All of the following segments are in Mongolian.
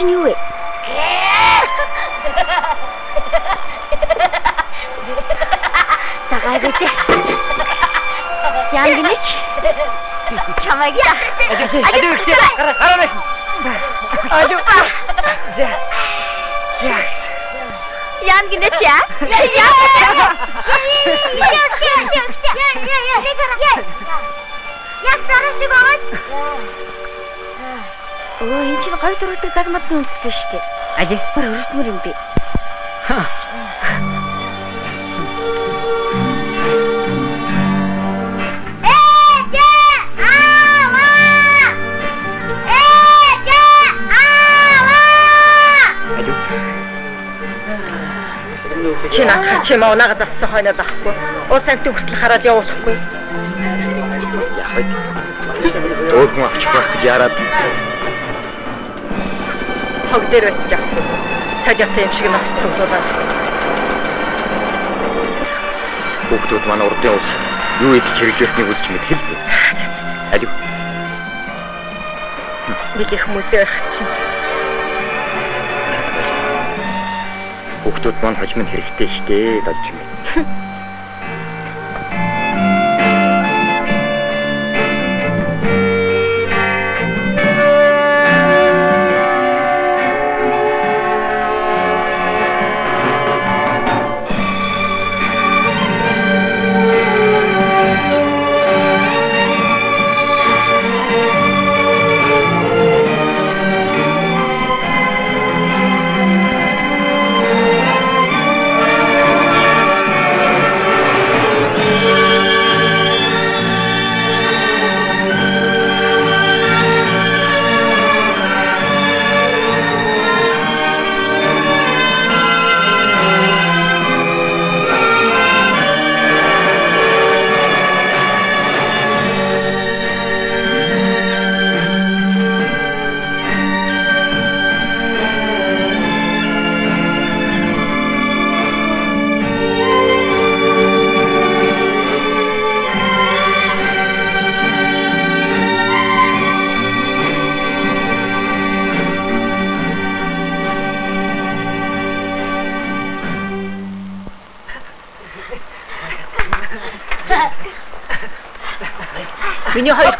Наадах чинь үндэстэй шүү дээ. Алив. Бүр өрөвдмөр юм би. Алив. Чи надад чи маа нагаад авсан хойноо байхгүй. Уус амтын хүртэл хараад явуулахгүй. Яг байд. Дөргөн авчих байх гэж яраад Хог дээр очиж авсан. Цажаасан юм шиг авч цуглуулаад. хүүхдүүд манай урдын ус юу идэж хэрэглэснийг үзэж мэд хэлбэ. Алив. Нэг их хүмүүсээ чинь. Хүүхдүүд маань хожим нь хэрэгтэй штэ даж юм.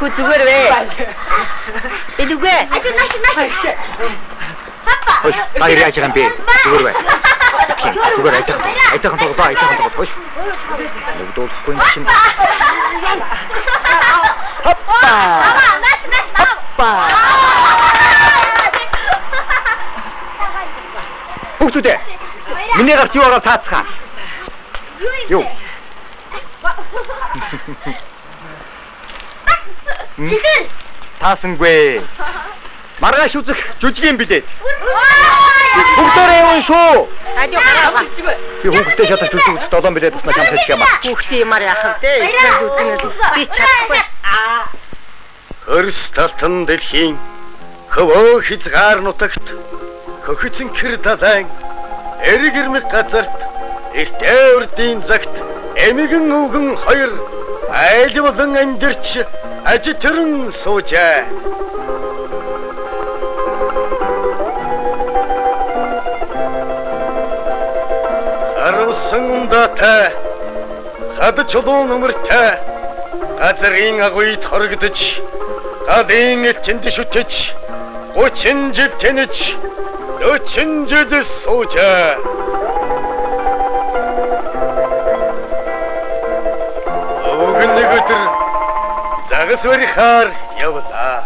Хүү зүгээр вэ? Илүүгээ. Ачаа наш наш. Хөөе, баяр яаж юм бэ? Зүгээр бай. Зүгээр айтайхан. Айтайхан тоглоо, айтайхан тоглоо. Хөөе. Нөгдөөхгүй юм чинь. Наш. Хоппа. Хүүхдүүдээ. Миний гарч юу байгаа цаацгаа. Юу? Чихэн. Таасангүй. Маргааш үзэх жүжигийн билет. Бүгдээрээ явна шүү. Адио гараа. Би хүүхдээ шатарч үзэх үзэх долоон билет туснаа чам тачих юм аа. Хүүхдээ ямар яхав те. Ихэнх үзнэ. Би чадахгүй. Хөрс талтан дэлхийн хөвөө хязгаар нутагт хөхицэн хэр далайн эрг ирмэг газарт эртээ урдын загт эмигэн үгэн хоёр айлболон амьдэрч аж төрөн суужээ. Харуулсан ундатай хад чулуун нөмөртэй газрын агуйд хорогдож гадын элчэнд шүтэж 30 жил тэнэж 40 жил суужээ. Загас барихаар явлаа.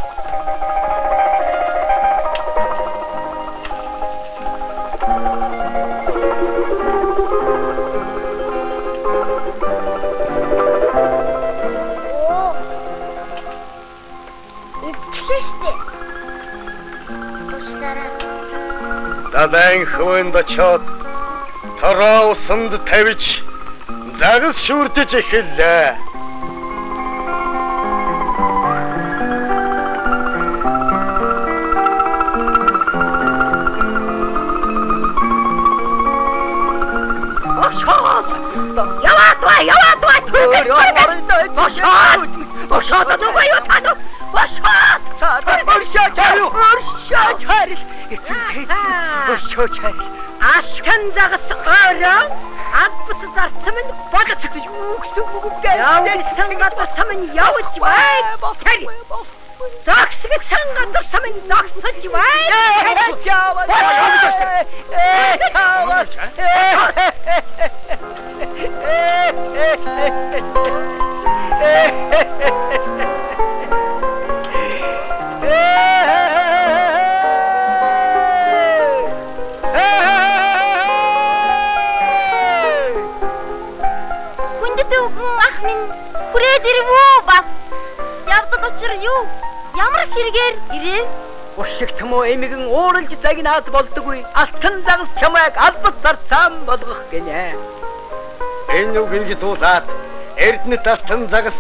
Далайн хөвөнд очоод тороо усанд тавьж загас шүрдэж эхэллээ. Бошоо дуугаа юу таа бошоо Оршоо чарю. оршоо чарил Оршоо чарю. Ашхан загас ороо! Албат зарцам нь бодож юу гэсэн үг вэ? Явсан гадар сам нь явж бай. Тэри. Загсгсан гадар сам нь загсаж бай. Чаава. Э, чаава. Хүндэт учир юу? Ямар хэрэгээр ирээ? Уршиг чамуу эмигэн ууралж загнаад болдоггүй. Алтан загас чамайг албат зарцаан болгох гинэ. Энэ үг ингэж дуулаад Эрдэнэт алтан загас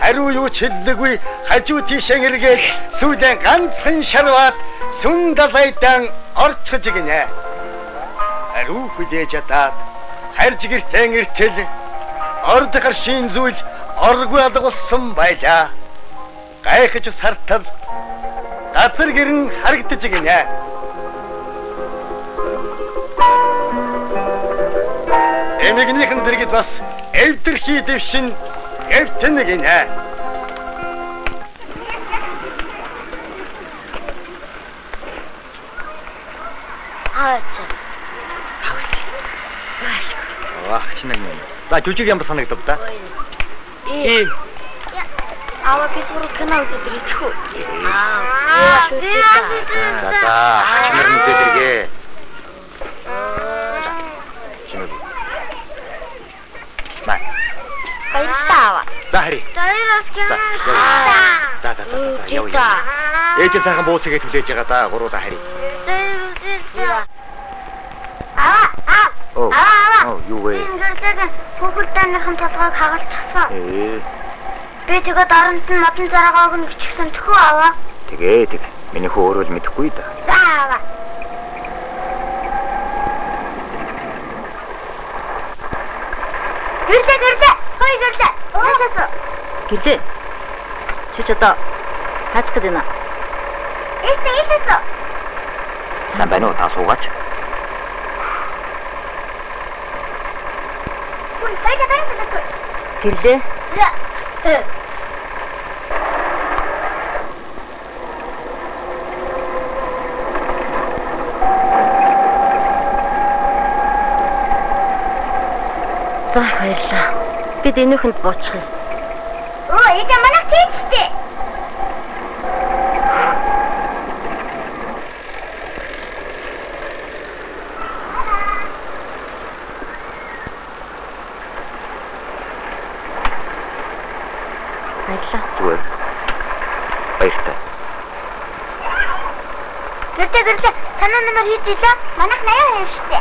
хариу юу ч хэлдэггүй хажуу тийшээ эргээд сүйдэн ганцхан шарваад сүн далайдан орчхож гинэ. Хариу хүлээж чадаад харж гэртэн эртэл орд гаршийн зүйл оргүй алга болсон байлаа. Гайхаж сартал газар гэрн харагдаж гинэ. Эмигнийхэн дэргэд бас эвдэрхий дэвшин эвтэн гинэ. Хаач. Вах шинэг юм. За жүжиг ямар санагдав та? Э. Ава би түр кино үзэж ирэх үү? Аа. За за чинэр нүзээд иргээ. Шинэг. Маа. баярлалаа. За хари. Кино. За за за за яв яв. Ээж сайхан бууцыгээ түлээж байгаа да гурваа хари. Аа аа. Оо. Юу вэ? Ингээд хүүхдүүдийнхэн толгойг хагалчихсан. Ээ. Би тэгээд оронд нь модон зараагааг нь гिचгсэн төхөө аваа. Тэгээ тэг. Миний хөө өөрөө л мэдэхгүй да. За аваа. Гэрлээ гэрлээ. Хой гэрлээ. Ясасо. Гэлээ. Чи ч одоо хаач гээд байна. Эстэ ясасо. Сайн байна уу та суугаач? Хүн сайга байна. Гэрлээ. За. За баярлаа. Бид энүүхэнд буучих юм. Оо, ээж манайх тийчтэй. Баярлаа. Зүгээр. Баяртай. Гэрлээ гэрлээ. Танаа нэмэр хийж илээ. Манайх 82 штэ.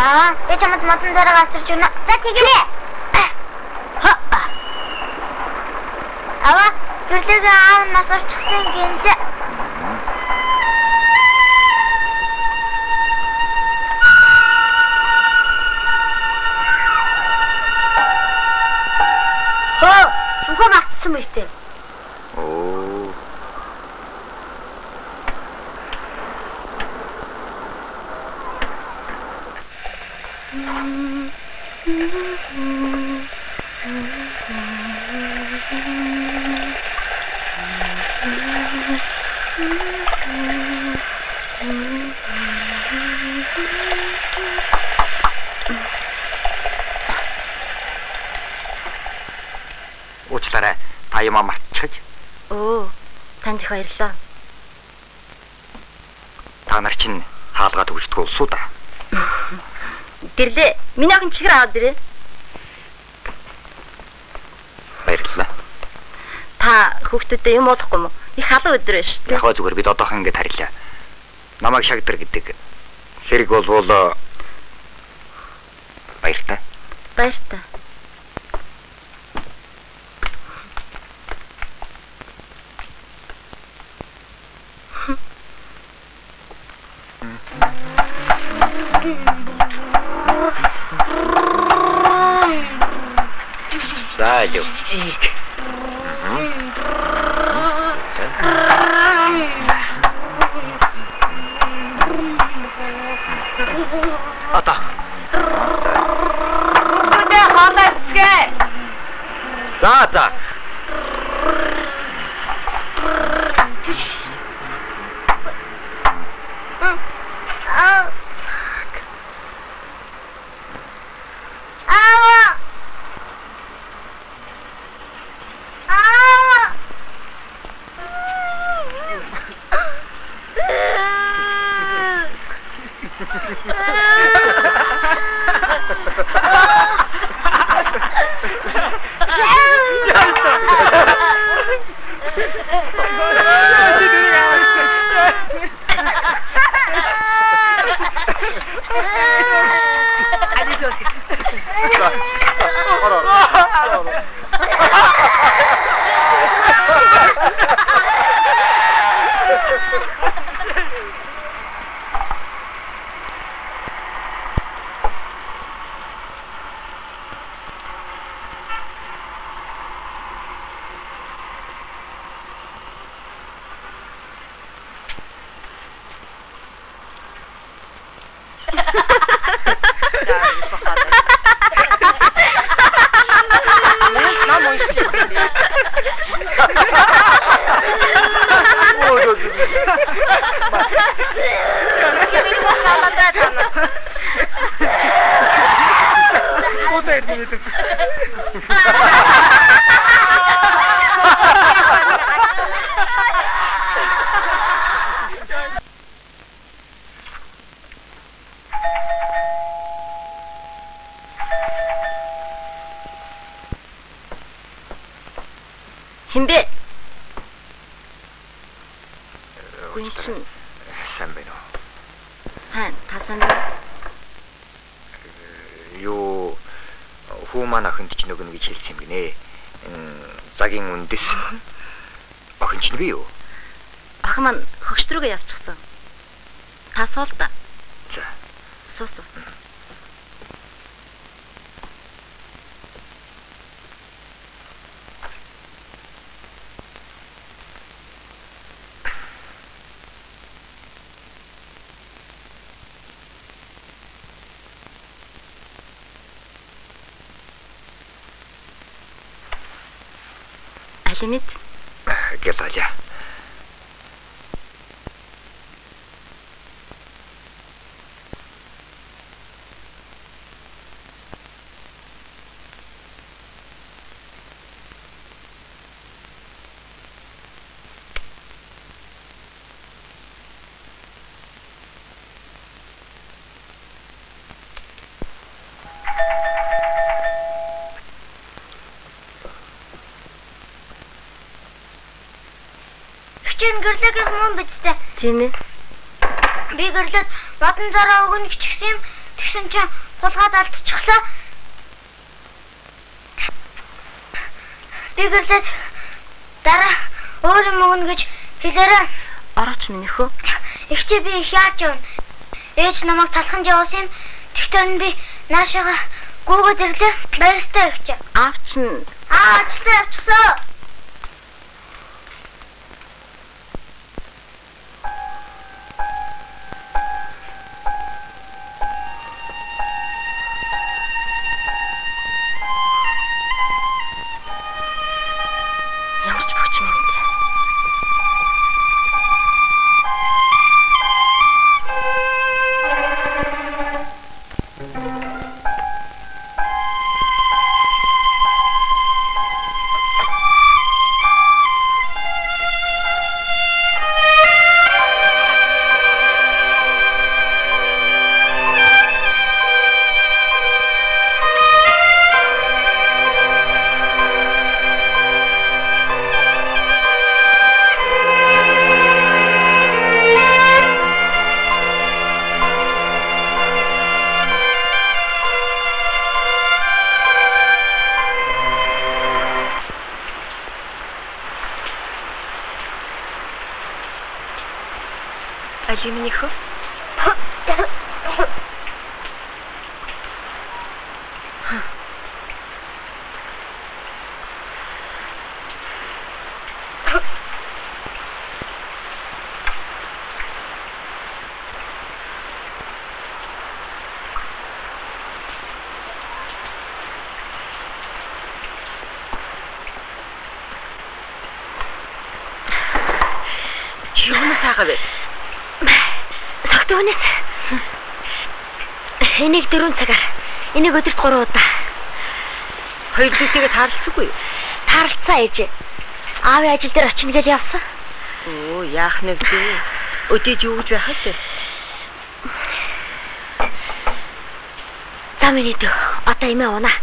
Аа, ээж хамт модон дараа асарч өгнө. тигіле ала күлтегі ағын насор шықсын келінсе Чихэр аваад ирээ. Баярлалаа. Та хүүхдүүдэд юм уулахгүй юм уу? Их халуун өдөр байна шүү дээ. Яг зүгээр бид одоохон ингэж харилаа. Намайг шагдар гэдэг. Хэрэг болвол Hashimit? Ah, ¿Qué falla? Гялаля. Хичээн гэрлэгээс мөн биз дээ. Тийм ээ. Би гэрлээд бадан зараа өгнө гिचгсэн юм. Тэгсэн чинь хулгаад алдчихлаа. Би гэрлээд дараа өөр юм өгнө гэж хэлээрээ орооч минь хөө. Ихчээ би их яаж явна. Ээж намайг талхан явуулсан юм. Тэгтэр нь би наашаага гүгөөд ирлээ. Баяртай ихчээ. Аавч нь Аачлаа авчихсан. Ямар 3 удаа. Хоёр дүүтэйгээ таарлцгүй. Тааралцсан ээж. Аавын ажил дээр очино гэж явсан. Оо яах нь вэ? Өдөөж юу гэж байхад вэ? За миний дөө. Одоо имээ унаа.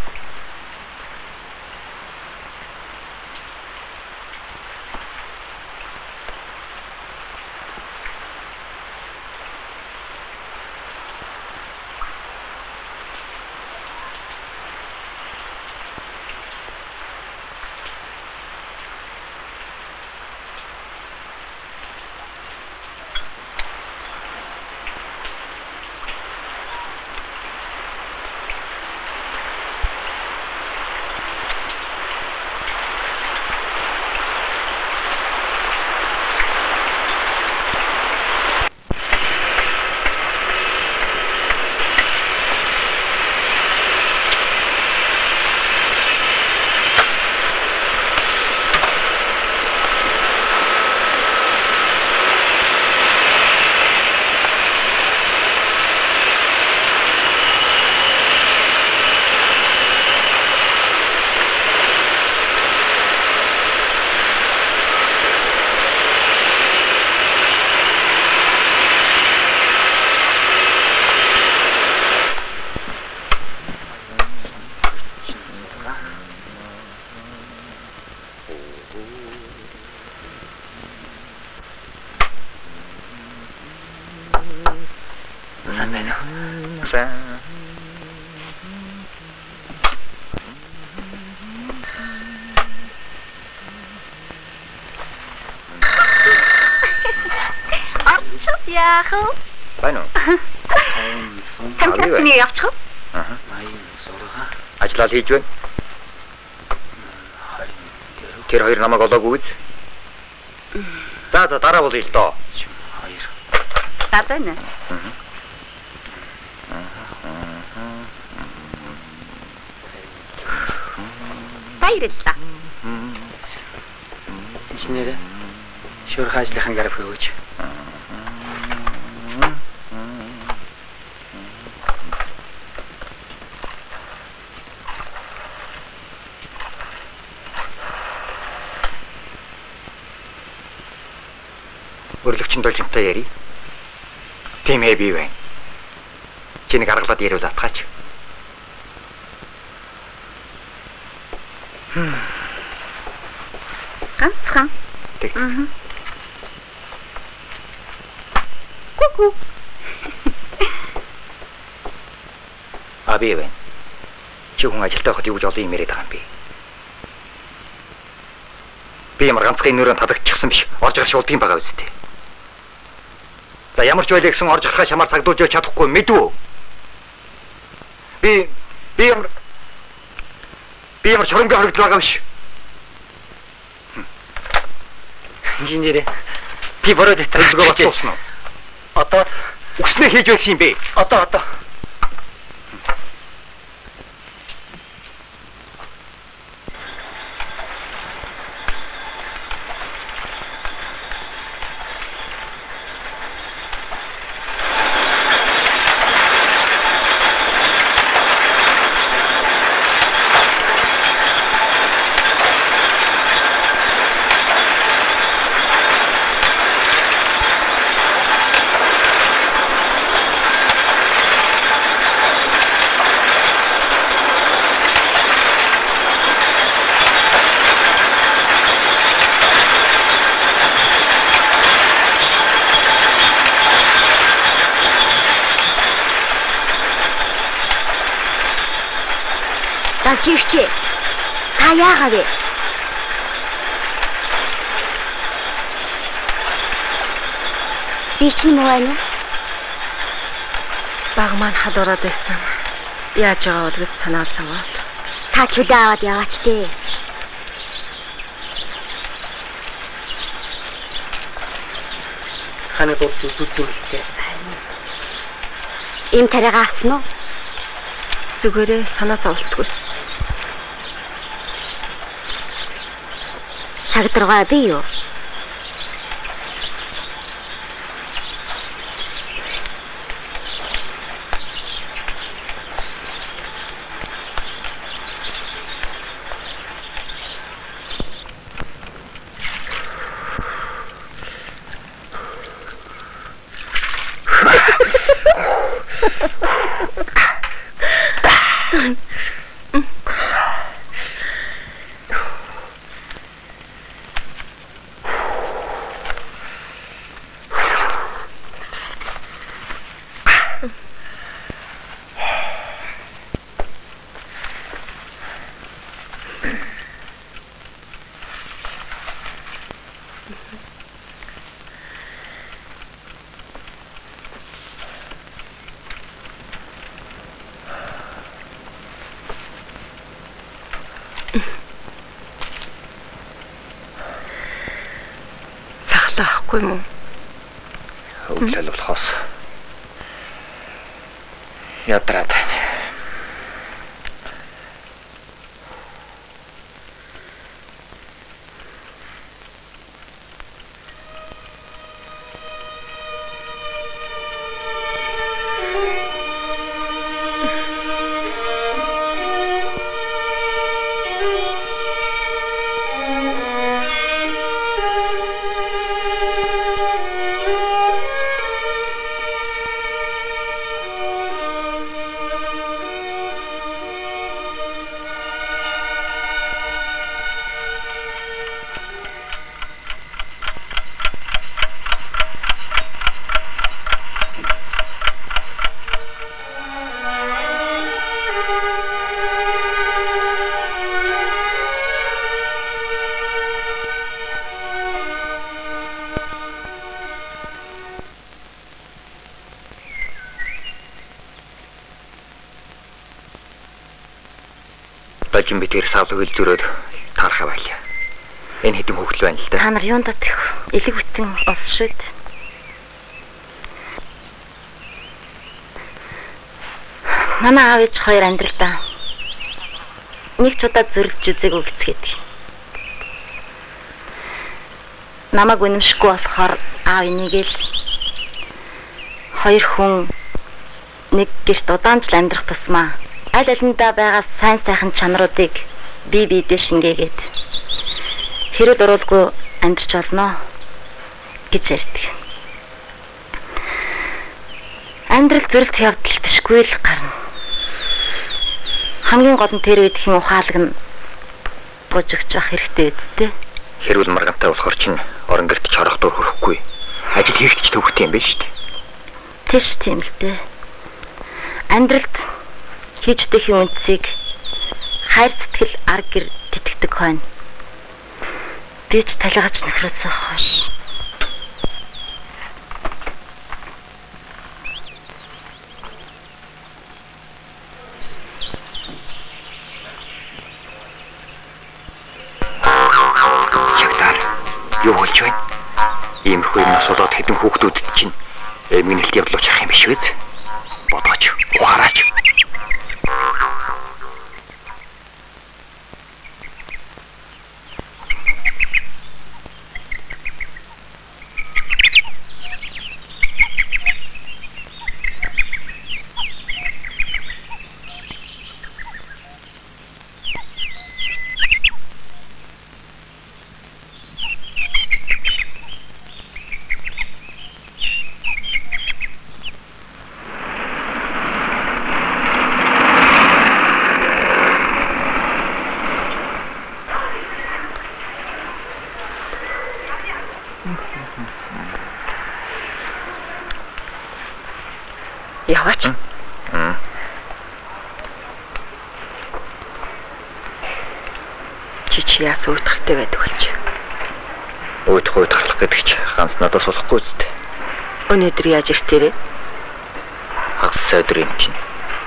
Хийж байна. Тэр хоёр намайг олоогүй биз? За за дараа болъё л доо. Далай нэ. Баярлалаа. Инженерэ шуурх ажлынхан график өгөөч. Өрлөгчин должинтой яри. Тийм ээ би байна. Чинийг аргалаад ирвэл атгаач. Ганцхан. Тэг. Аа. Ку-ку. А би байна. Чи хүн ажилдаа байхад юу гэж олон юм яриад байгаа юм бэ? Би ямар ганцхан нөрөө тадагчихсан биш. Орж гарч болдгийм байгаа үстэй. За ямар ч байлаа гэсэн орж гарахаа шамаар цагдуулж чадахгүй мэдвүү. Би би ямар би ямар чоромгийн хоригдл байгаа биш. Инженерэ би бороо дэвтэр Төлөвлөгөө батлуулсан уу? Одоо Үгснээ хийж байсан юм бэ? одоо одоо Давжигч. Та яагаад вэ? Би ч юм уу байна. Баг маань хадуураад байсан. Яаж байгаа бол гэж санаалсан бол. Та чөлөө аваад яваач дээ. ханы зүтгэл хэлтэй. Им тариага авсан уу? Зүгээрээ санаа зовлтгүй. Artrovadios Стокгольму. Бажин битгэр савлаг хөл зөрөөд таархаа байлаа. Энэ хэдэн хөвгөл байна л да. Та нар юунд датах элэг бүтэн ус шүүд. Манай аав ээж хоёр амьдралдаа нэг ч удаа зөрлөж үзээгүй гэцгээд. Намаг үнэмшгүй болохоор аав энийгэл хоёр хүн нэг гэрт удаанч л амьдрах тусмаа аль алиндаа байгаа сайн сайхан чанаруудыг бие биедээ шингээгээд хэрэг дуруулгүй амьдарч болно гэж ярьдаг. Амьдрал зүрэлт явдал бишгүй л гарна. Хамгийн гол нь тэр үед хин ухаалаг нь бужигч ах хэрэгтэй үсттэй. Хэрүүл маргантай болохоор чинь орон гэрт чорох дур хөрөхгүй. Ажил хийхч төвхтэй юм байна шүү дээ. Тэш тийм л дээ. Амьдралд хийж дэхийн үндсийг хайр сэтгэл арг гэр тэтгдэг хойно. Би ч талигаач нөхрөөсөө хойш. Юу болж байна? Иймэрхүү юм асуулаад хэдэн хүүхдүүдэд чинь эмгэнэлт явуулж ах юм биш үү? Бодгооч, ухаараач. Яваач. Чи чи яас уйтгартай байдаг болж. Уйдах уйдгарлах гэдэг чи ганц надаас болохгүй үстэй. Өнөөдөр яаж иртээрээ? Хагас сайдэр юм чинь.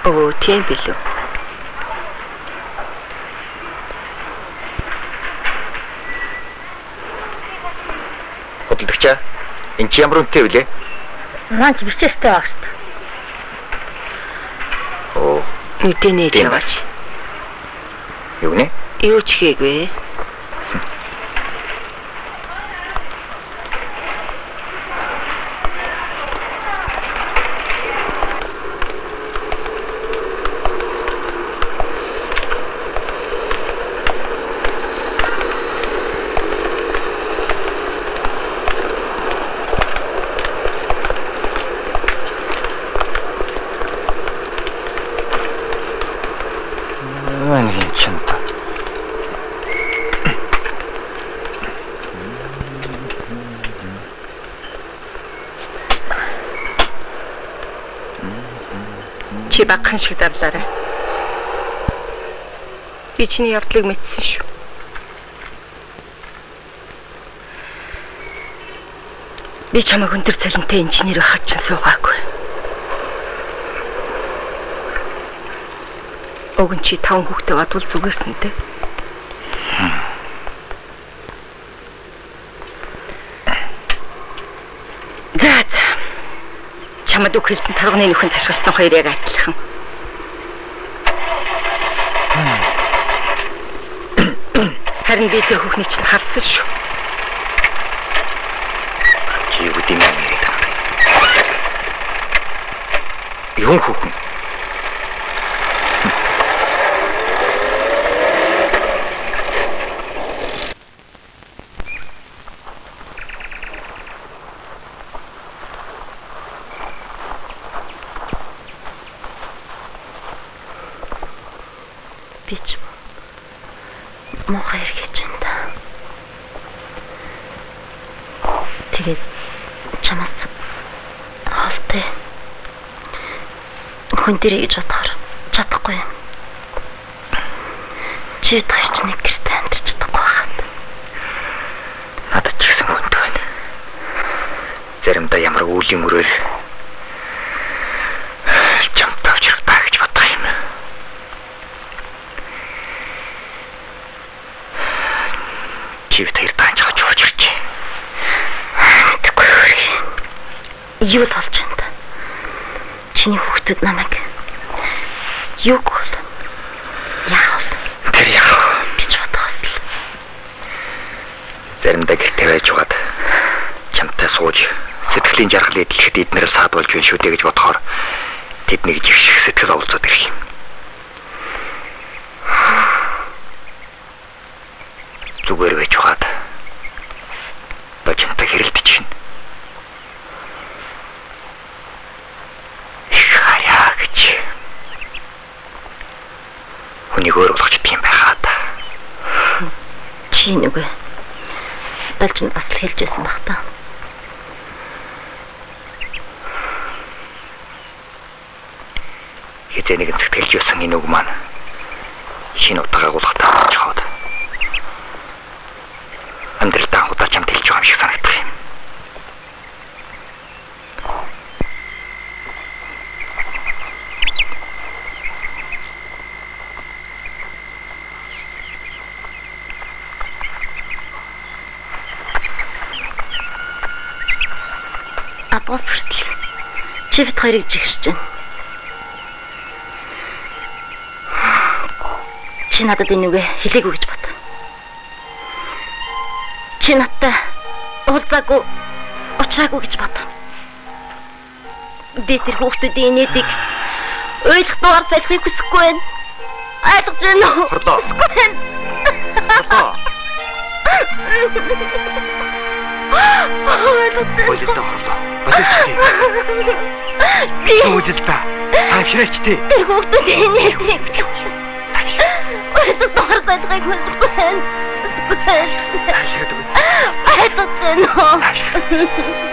Өө тийм билүү. Хөдөлгчаа. Энд чи ямар үнэтэй вүлээ? Маань ч бичээстэй байх Тийм. яваач. юу нэ? Юу ч хийгээгүй. Мань хин чинь та. Чи багхан шиг давлаарай. Би чиний явдлыг мэдсэн шүү. Би чамайг өндөр цалинтай инженер байхад ч суугаагүй. Уг нь чи таван хүүхдээ бадвал зүгээрсэн. За за. Чамд үг хэлсэн тарганы нөхөнд ташгирсан хоёр яг адилхан. Харин би тэр хүүхний чинь харсан шүү. Чи гэдэм юм байгаа. Юу хүүхэн? Би ч муухай эргэж байна да. Тэгээд чамаас хоолтой хүн дээр гэж бодохоор чадахгүй юм. Чи таарч нэг гэрте амьдарч чадахгүй хаад. Надад ч гэсэн хүнтэй байна. Заримдаа ямар үеийн өрөөр чамтай очрохтаа гэж бодох юм. Чивт хоёр таанч хож урж ирж. Тэгэхгүй хөргий. Юу л болж байна та? Чиний хүүхдүүд намайг юу гол? Яах вэ? Тэр яах вэ? гэж бодохоос л заримдаа гэртээ байж угаад чамтай сууж сэтгэлийн жаргал эдлэхэд эднэр саадуулж байна шүү дээ гэж бодохоор тэднийг жигших сэтгэл оволцоод ирэх юм. Зүгээр байж угаад ба чамтай хэрэлдэж чинь. Их хараа гэж. Хүнийг өөр болгож тийм байхаа та. чи нүгэ. Далж нь бас л хэлж байсан баг та. Хизээ нэгэн сэтгэлж байсан энэ үг маань шинэ утгаа агуулгатай болж хаад. Амьдралдаа удаа чамд хэлж байгаа юм шиг санагдах юм. Апос хүртэл чи бит хоёрыг жигсэж байна. Чи надад энэ үгээ хэлээгүй гэж бод. Чи надтай уулзаагүй, уулзаагүй гэж бод. Би тэр хүүхдүүдийн нэтийг ойлгох дугаар салхийг хүсэхгүй байна. Ойлгож байна уу? Хорлоо. Хорлоо. Ойлтой хорлоо. Өсөж Би Үүдэл та. Авшираач тий. тэр хүүхдүүдийн нэтийг ойлгох дугаар салхийг хүсэхгүй байна.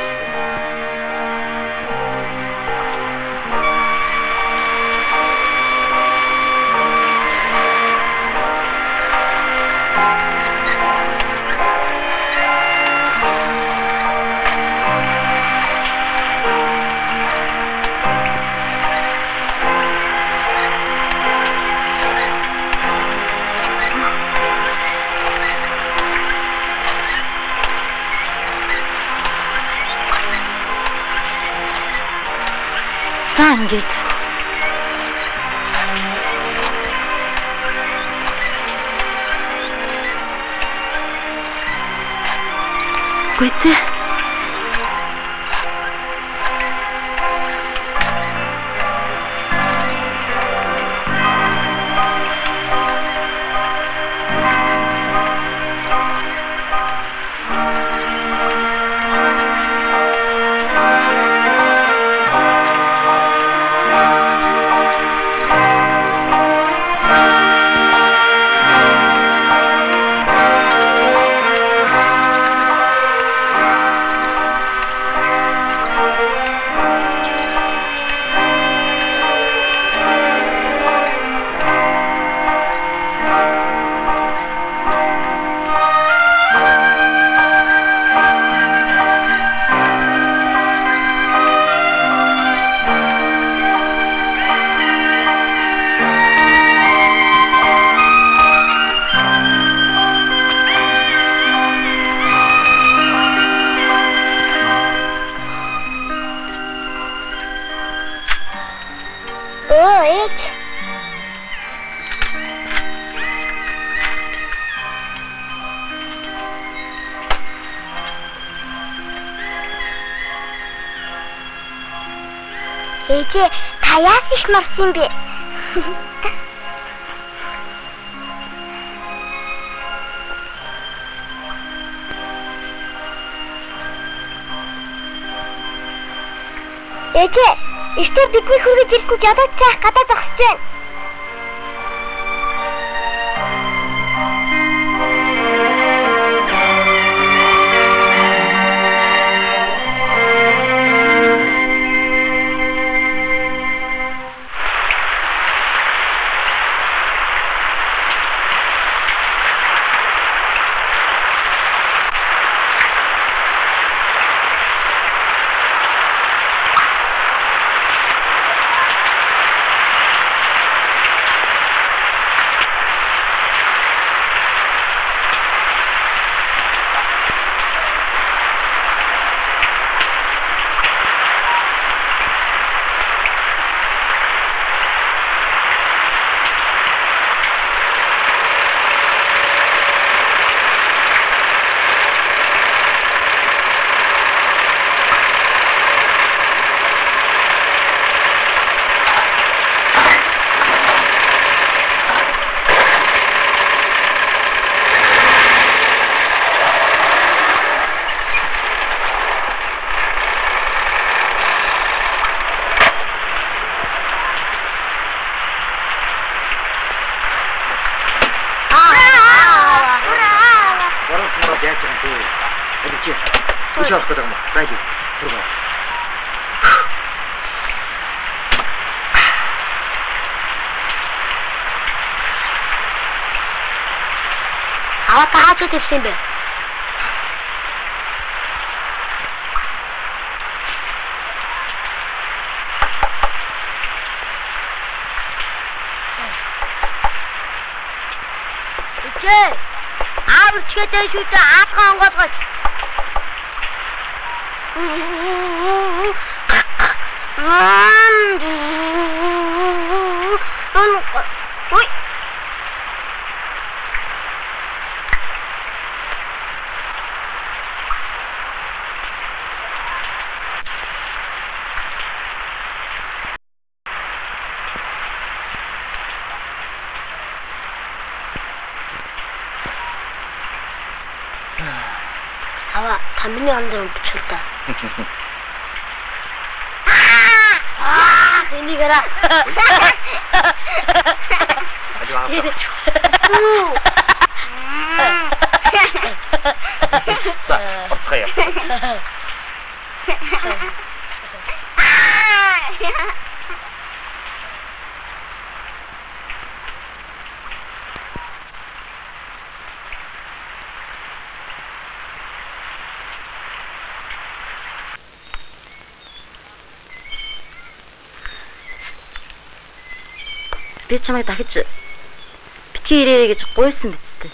对 Өө ээж. Ээжээ, та яаж их марсан бэ? Ээжээ ихтэй бидний хүргэж ирэхгүй жадаад цайх гадаа зогсож байна. Аваа тааж ирсэн юм бэ? Ичээ. Аав чигээдээ шүтээ аатгаа Аваа тамины андэр өмчл та. Аа, энийг ара. Алуу аа. За, орцгоё. Би чамайг дахиж битгий ирээрэй гэж гуйсан биттэй.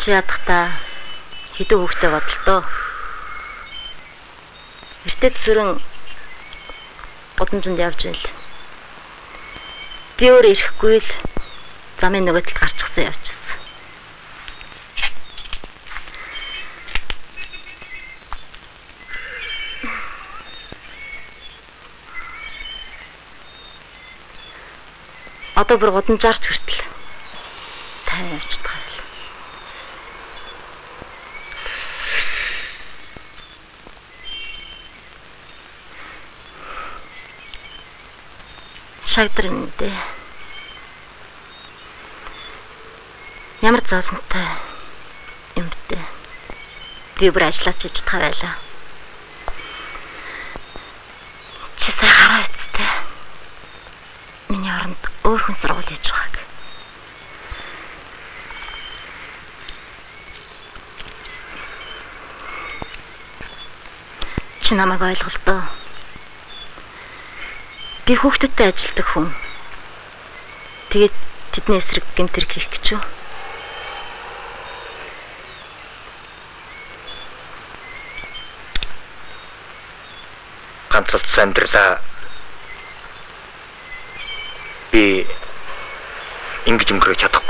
Чи ядахта хэдэн хүүхдээ бодлоо. Эртээ зүрэн удамжинд явж байл. Би өөр ирэхгүй л замын нөгөө талд гарчихсан явчихсан. Одоо бүр гудамжаарч хүртэл тань явчихдаг байл. Шагдар юм дээ. Ямар зовлонтой юм бэ? Би бүр ажиллаж хийж таа байлаа. Чи сая хараа эцтэй. Миний оронд өөр хүн сургууль хийж байгааг. Чи намайг ойлголоо гэр хүүхдтэй ажилладаг хүн. Тэгээд тэдний эсрэг гэмтэр хийх гэж юу? ганцлт сандрла би ингэж өнгөрөж чадах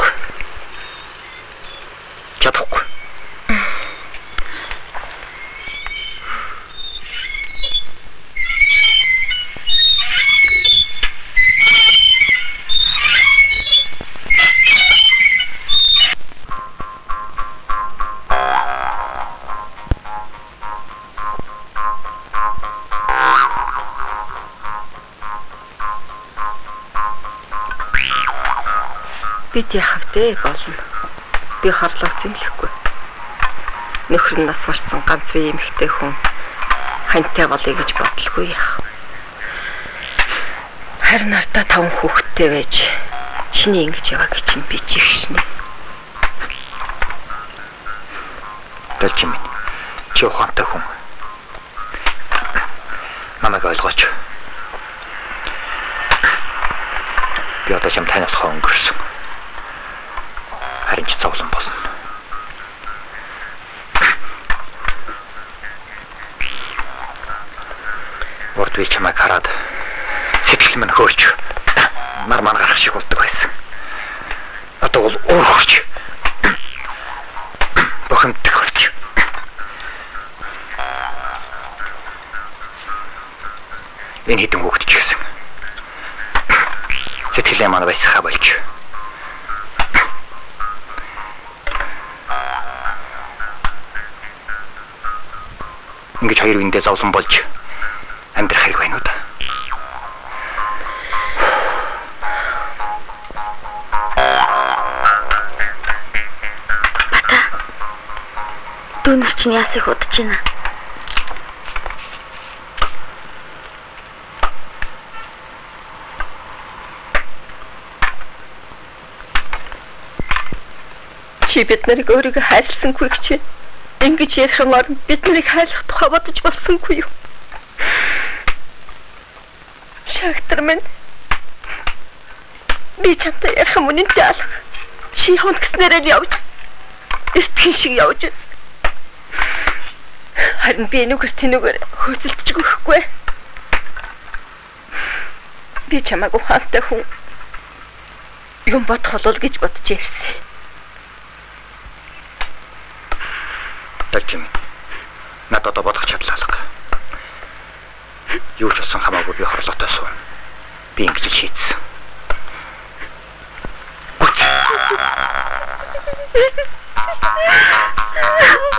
Бид яах вэ болно. Би хорлоо зэмлэхгүй. Нөхөр нь нас барсан ганц бие эмэгтэй хүн хантай болъё гэж бодлоо яах. Харин ардаа таван хүүхэдтэй байж чиний ингэж яваа гэж чинь би чигшнэ. Дэлж минь. Чи ухаантай хүн. Намайг ойлгооч. Би одоо чам тань болохоо өнгөрсөн. Ч зовлон болно. Урд би чамайг хараад сэтгэл минь хөөрч нар ман гарах шиг болдог байсан. Одоо бол уурч. Бохомддог болж. Энэ хитэн гэсэн. Сэтгэлээ манай байсхаа Ингээд хоёр үндэ зовлон болж амьдрах хэрэг байна уу та? Дүүнер чинь яас их удаж байна. Чи бид нарыг өөрийгөө хайрласангүй гэж байна. Ингэж ярихын оронд бид нарыг хайрлах тухай бодож болсонгүй юу? Шагтар минь. Би чамтай ярих юм үнэнтэй алга. Чи хоног гэснээр л явж. Эртхэн шиг явж. Харин би нүгэр тэнүүгээр хөөцөлдөж өгөхгүй. Би чамайг ухаантай хүн юм бодох болов гэж бодож ирсэн. надад одоо бодох чадлаа алга. Юу ч болсон хамаагүй би хорлоотой суун. Би ингэж шийдсэн. Ha ha ha!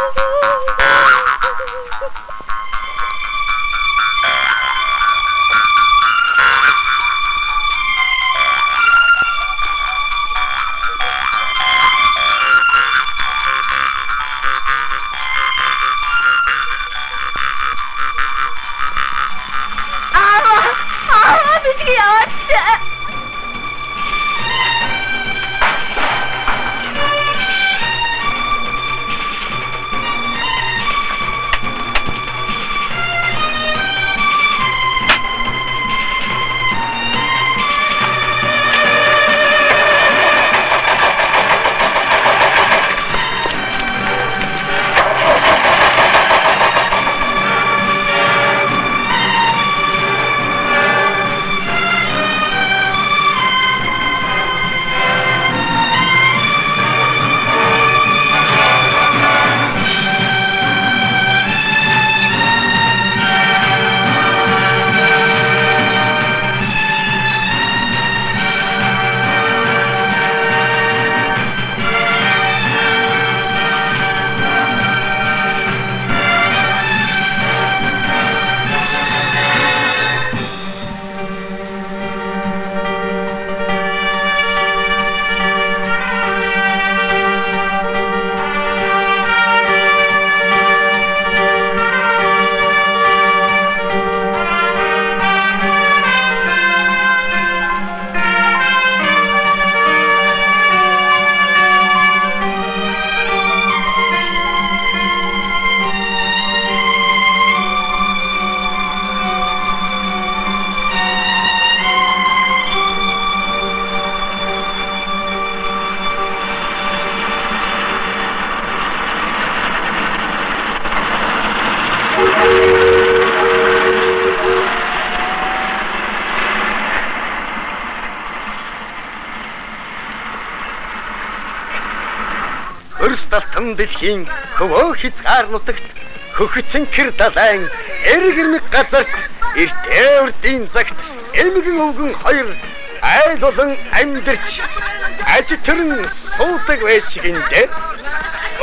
өвчин дэлхийн хөвөө хязгаар нутагт хөхөцөн кэр далайн эргэрмэг газарт эртээрдийн цагт эмгэн өвгөн хоёр айл болон амьдэрч аж төрн суудаг байж гинэ.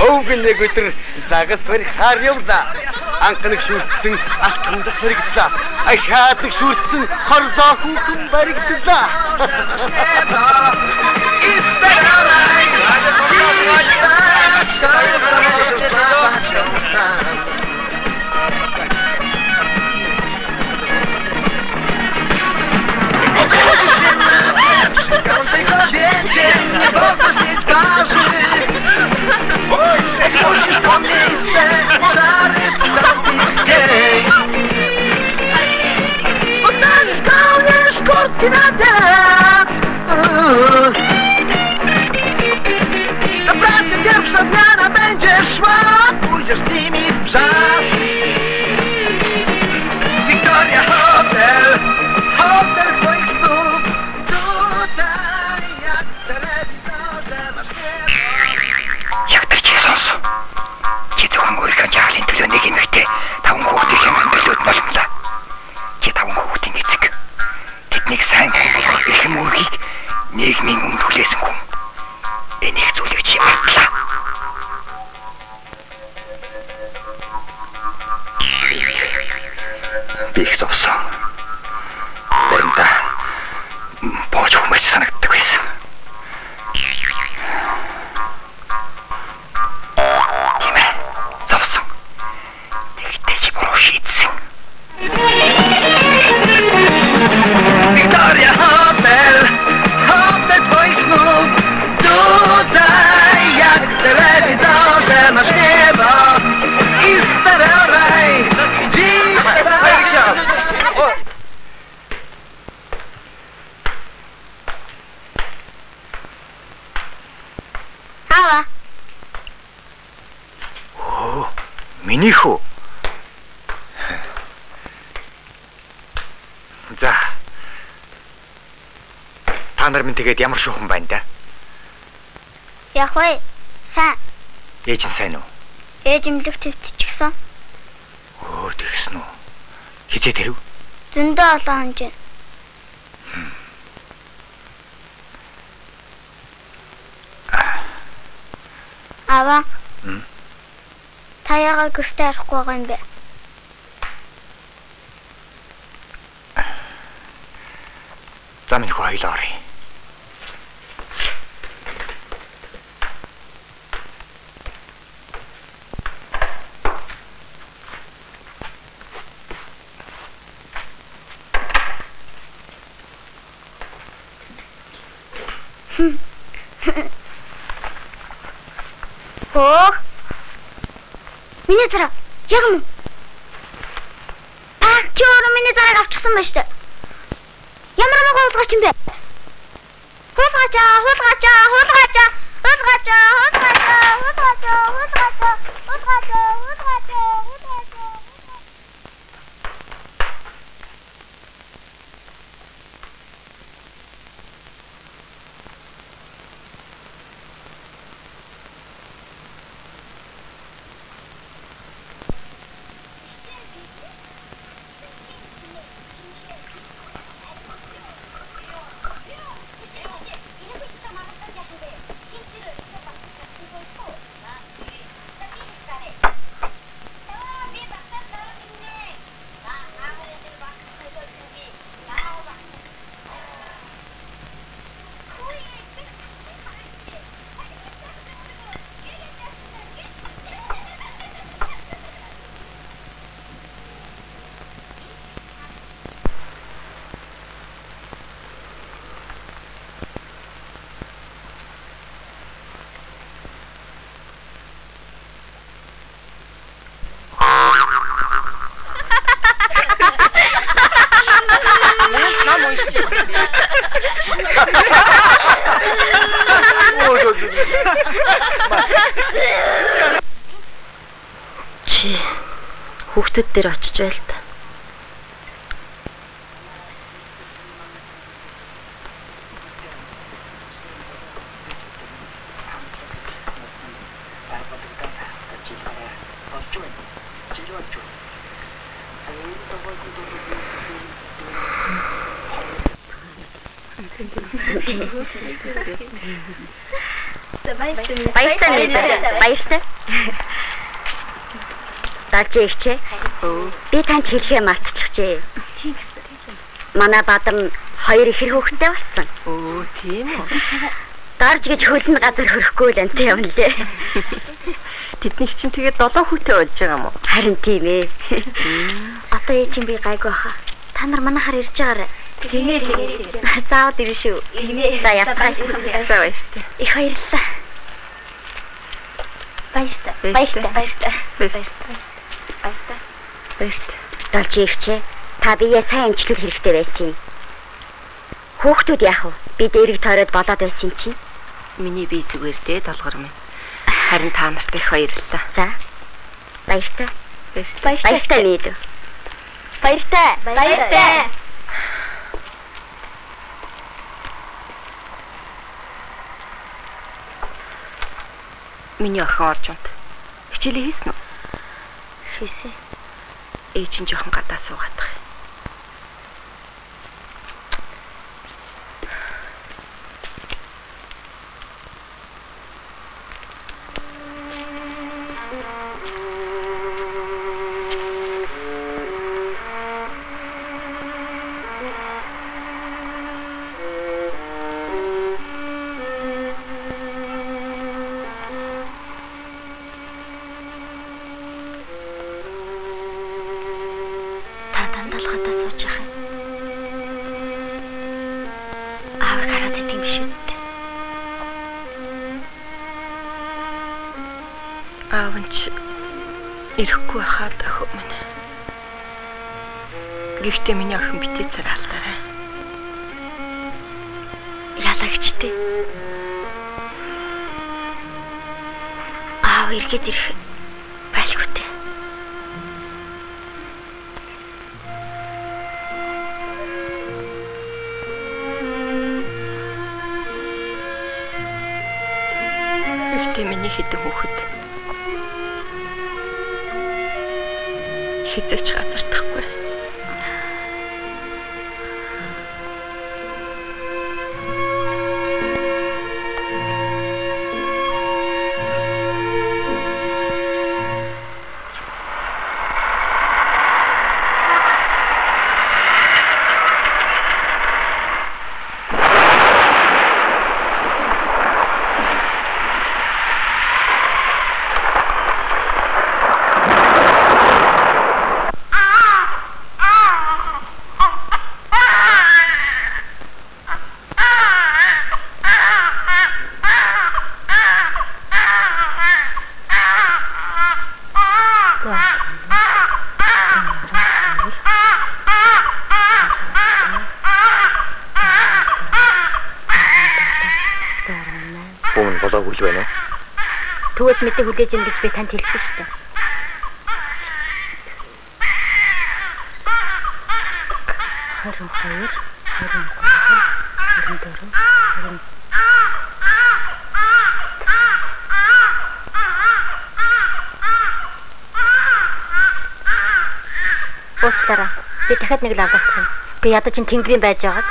Өвг нэг өдөр загас барихаар явлаа. Анхны шүрдсэн алтан зах хэрэгдлээ. Ахаад шүрдсэн хорлоо хүүхэн баригдлаа. It's better right. Szkoda, będzie na waszą Piątej kobiecie nie pokaż jej twarzy Musisz to miejsce szary wstąpić jej Postawisz kołnierz na teatr pierwsza zmiana będzie szła. Pójdziesz z nimi w brzas ビクトルさ。ん Ээж имлэг твтчихсэн. Өө тэгсэн үү? Хизээ тэрв? Зөндөө олон хонжин. Ава. М? Та яагаад гэртээ арахгүй байгаа юм бэ? За минь хүү хоёлоо оръё. Хөөх. Миний зараа. Яг юм. Аа, чи өөрөө миний зарааг авчихсан байна шүү Чи хүүхдүүд дээр очиж байл та. Баяртай нэ. Баяртай. Дaalж ихчээ. Би танд хэлхээ мартчихжээ. Манай бадар нь хоёр их хүүхэдтэй болсон. Өө тийм үү. Дарж гэж хөлн газар хөрөхгүй л антай юм лээ. Тэднийг чинь тэгээд долоо хүүтэй болж байгаа юм уу? Харин тийм ээ. Одоо ээ чинь би гайгүй баха. Та нар манайхаар ирж байгаарай. Тийм ээ. Заавал ирнэ шүү. За явцгаая. За баяртай. Их баярлалаа. Баяртай. Баяртай. Баяртай. Баяртай. Баяртай. Баяртай. Долж ихчээ. Та биеэ сайн амжилт хэрэгтэй байсан. Хүүхдүүд яах вэ? Би дээрийг тойроод болоод байсан чинь. Миний бие зүгээр дээ долгор минь. Харин та нарт их баярлалаа. За. Баяртай. Баяртай. Баяртай нээд. Баяртай. Баяртай. Миний охин орж унт. Хичээлээ хийсэн үү? Хийсэн. Ээж чинь жоохон гадаа суугаадах. Та эргээд ирэх байлгүй дээ. Гэхдээ миний хэдэн хүүхэд хизээч гадартахгүй. Мэдээ хүлээж ин гэж би танд хэлсэн шүү дээ. Харин хоёр, харин гурав, харин дөрөв, харин Уучлаарай. Би дахиад нэг л алдах юм. Би ядаж ин тэнгэрийн байж байгааг.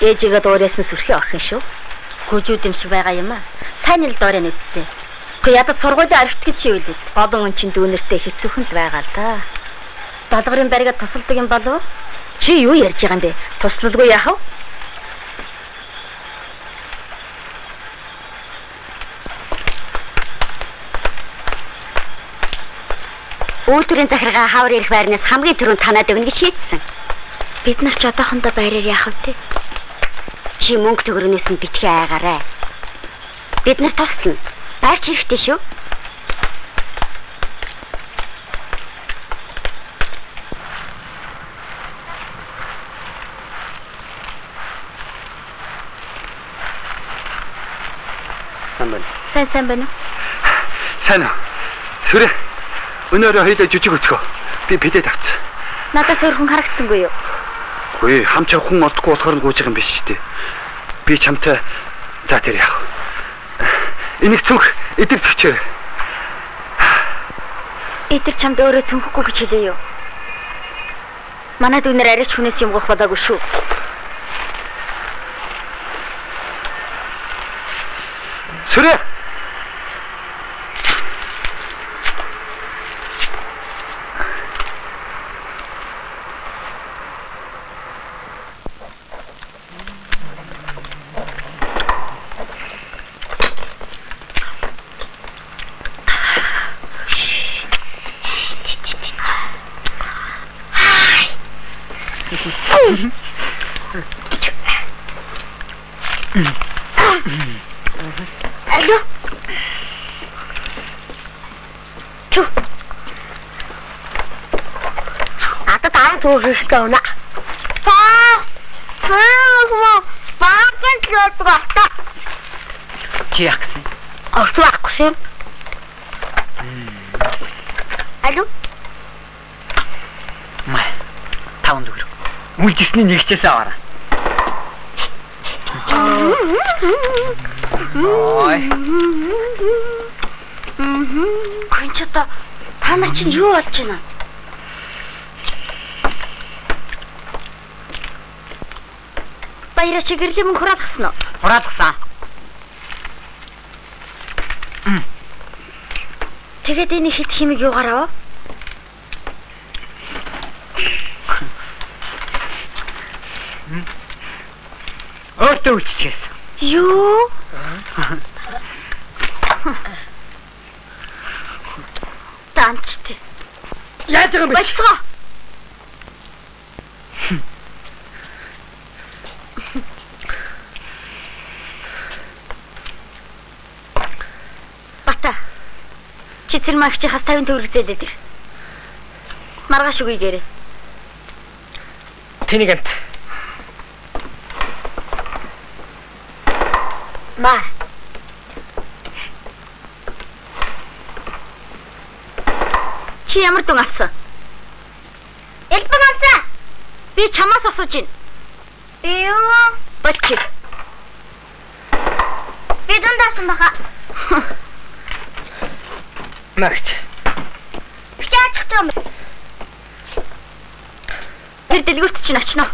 Ээжигээ дуурайсан сүрхий орхин шүү. Хөөжүүд юм шиг байгаа юм аа. Сайн л доорой нүдтэй. Гэхдээ ядад сургуулийн архит гэж юу вэ? Олон хүн чинь дүүнэртэй хэцүүхэнд байгаа л да. Долгорын барига тусалдаг юм болов уу? Чи юу ярьж байгаа юм бэ? Туслалгүй яах вэ? Үйлдвэрийн захиргаа хавар ирэх байрнаас хамгийн түрүүнд танаад өгнө гэж шийдсэн. Бид нар ч одоохондоо байраар яах вэ? Чи мөнгө төгрөгнөөс нь битгий айгаарай. Бид нар туслана. Байрч хэрэгтэй шүү. Сайн байна. Сайн сайн байна уу? Сайн уу? Сүрэ. Өнөөрөө хоёлоо жижиг өцгөө. Би бидэд авцсан. Надад өөр хүн харагдсангүй юу? Үгүй хамчаа хүн олдохгүй болохоор нь гүйж байгаа юм биш үү? Би чамтай за тэр яах. Энийг цүнх эдэр төчээр. Эдэр чамд өөрөө цүнхэхгүй гэж хэлээ юу? Манай дүүнэр арайч хүнээс юм гох болоогүй шүү. Ата таа төөрөштэй өнө. Таа. Таа. Баахан лот багта. Чи яах гэсэн? Орч байхгүй. Алуу. Маа. Таван төгрөг. Үлдэсний нэгчээсээ аваарай. Ой. Гүн ч одоо та нар чинь юу болж байна? Баяра чигэрлийн мөнгө хураах гисэн үү? Хураалгасан. Тэгээд энэ хэд химиг юу гарав? Өөртөө үччихээс. Юу? Данчтэй. Яаж байгаа юм бэ? Болцгоо. Бата. Чи тэр магчихаас 50 төгрөг зээлээд ир. Маргааш үгүй гэрээ. Тэнийг амт. Маа. Чи ямар дүн авсан? Элбэг авсан. Би чамаас асууж байна. Би юу? Бочи. Би дунд авсан баха. Магч. Би чаачих юм. Тэр дэлгүүрт чинь очно.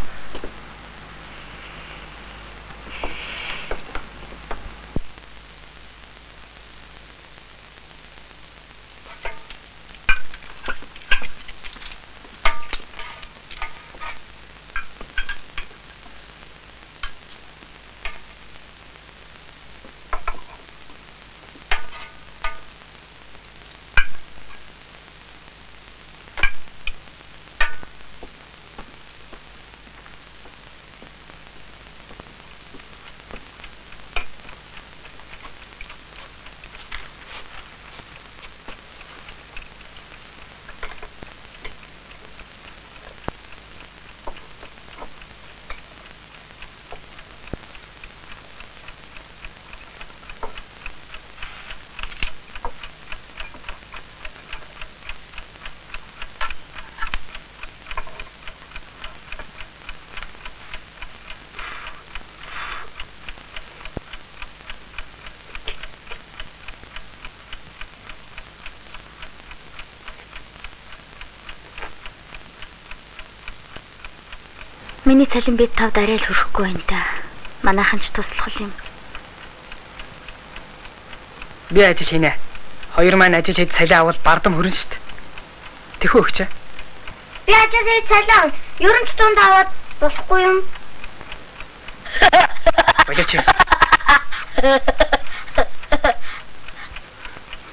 Миний цалин бид тав дарайл хөрөхгүй байна да. Манайхан ч туслах юм. Би ажил хийнэ. Хоёр маань ажил хэд салиа авал бардам хөрөн штт. Тэхүү өгч. Би ажил цалин ерөнч тунд аваад болохгүй юм. Болооч.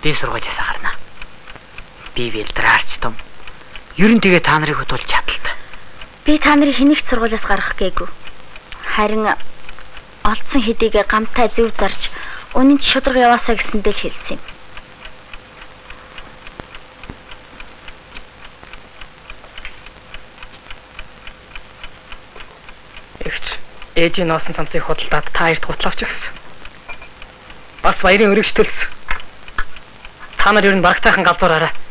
Би сургуулиас гарна. Би вилдраарч том. Ер нь тэгээ та нарыг хөтүүлж. Би та нарыг хэнийгч сургуулиас гаргах гээгүй. Харин олдсон хэдийгэ гамтай зүв зарж үнэн ч шудраг яваасаа гэсэндээ л хэлсэн юм. Эгч ээжийн nooсон цамцыг худалдаад та хоёрт гутлавч өгсөн. Бас баярын өргөж төлсөн. Та нар ер нь барагтайхан галзуураарай.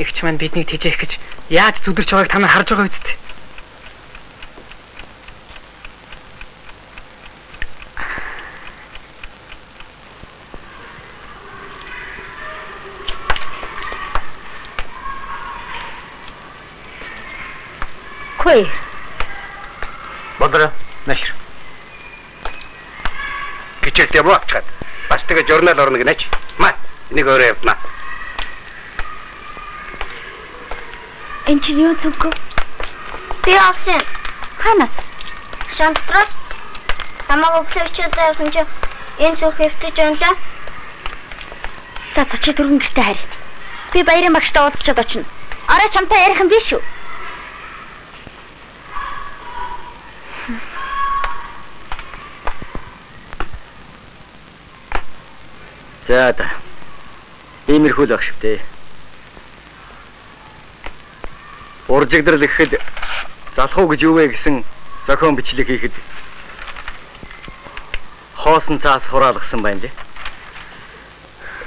Эгч маань биднийг тэжээх гэж яаж зүдэрч байгааг та нар харж байгаа үст. Хөөе. Бодро нашир. Кичээд юм аачаад. Бас тэгээ журнал орно гинэч. Маа энийг өөрөө явна. Энд чинь юу зүггүй? Би авсан. Ханаас? Шантраас намайг өвлөгчөөд явсан чи энэ зүг хөвтөж онлоо. За за чи дөрвөн гэртээ харь. Би баярын багштай уулзчаад очино. Арай чамтай ярих юм биш үү? За да. Иймэрхүү л баг шивтэй. Уржигдрал гэхэд залах уу гэж юу вэ гэсэн зохион бичлэг хийхэд хоосон цаас хураалгасан байна лээ.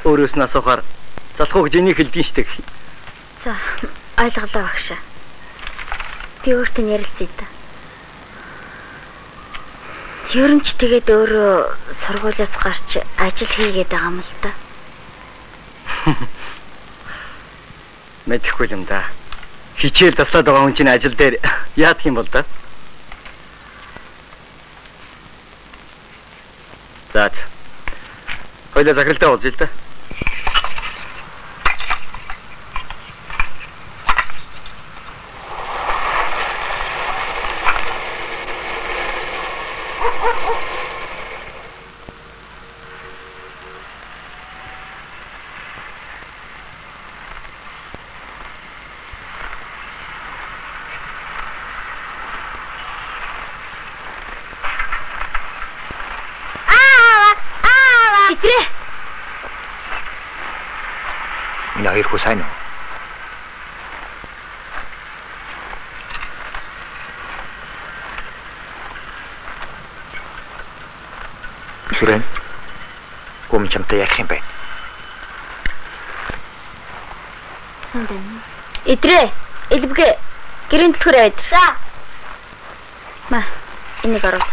Өөрөөс нь асуухаар залах уу гэж энийг хэлдэж штэ гэх. За ойлголоо багшаа. Би өөртөө ярилцъя да. Ер нь ч тэгээд өөрөө сургуулиас гарч ажил хийгээд байгаа юм л да. Мэдэхгүй юм да. Хичээл таслаад байгаа хүн чинь ажил дээр яадах юм бол да. За. Хоёлаа захиралтай уулзъя л да. Хүү сайн уу? Сүрэн. Гом чамтай ярих юм байна. Итрээ. Элбгэ. Гэрийн төлхөр байд. За. Ма. Энийг ороо.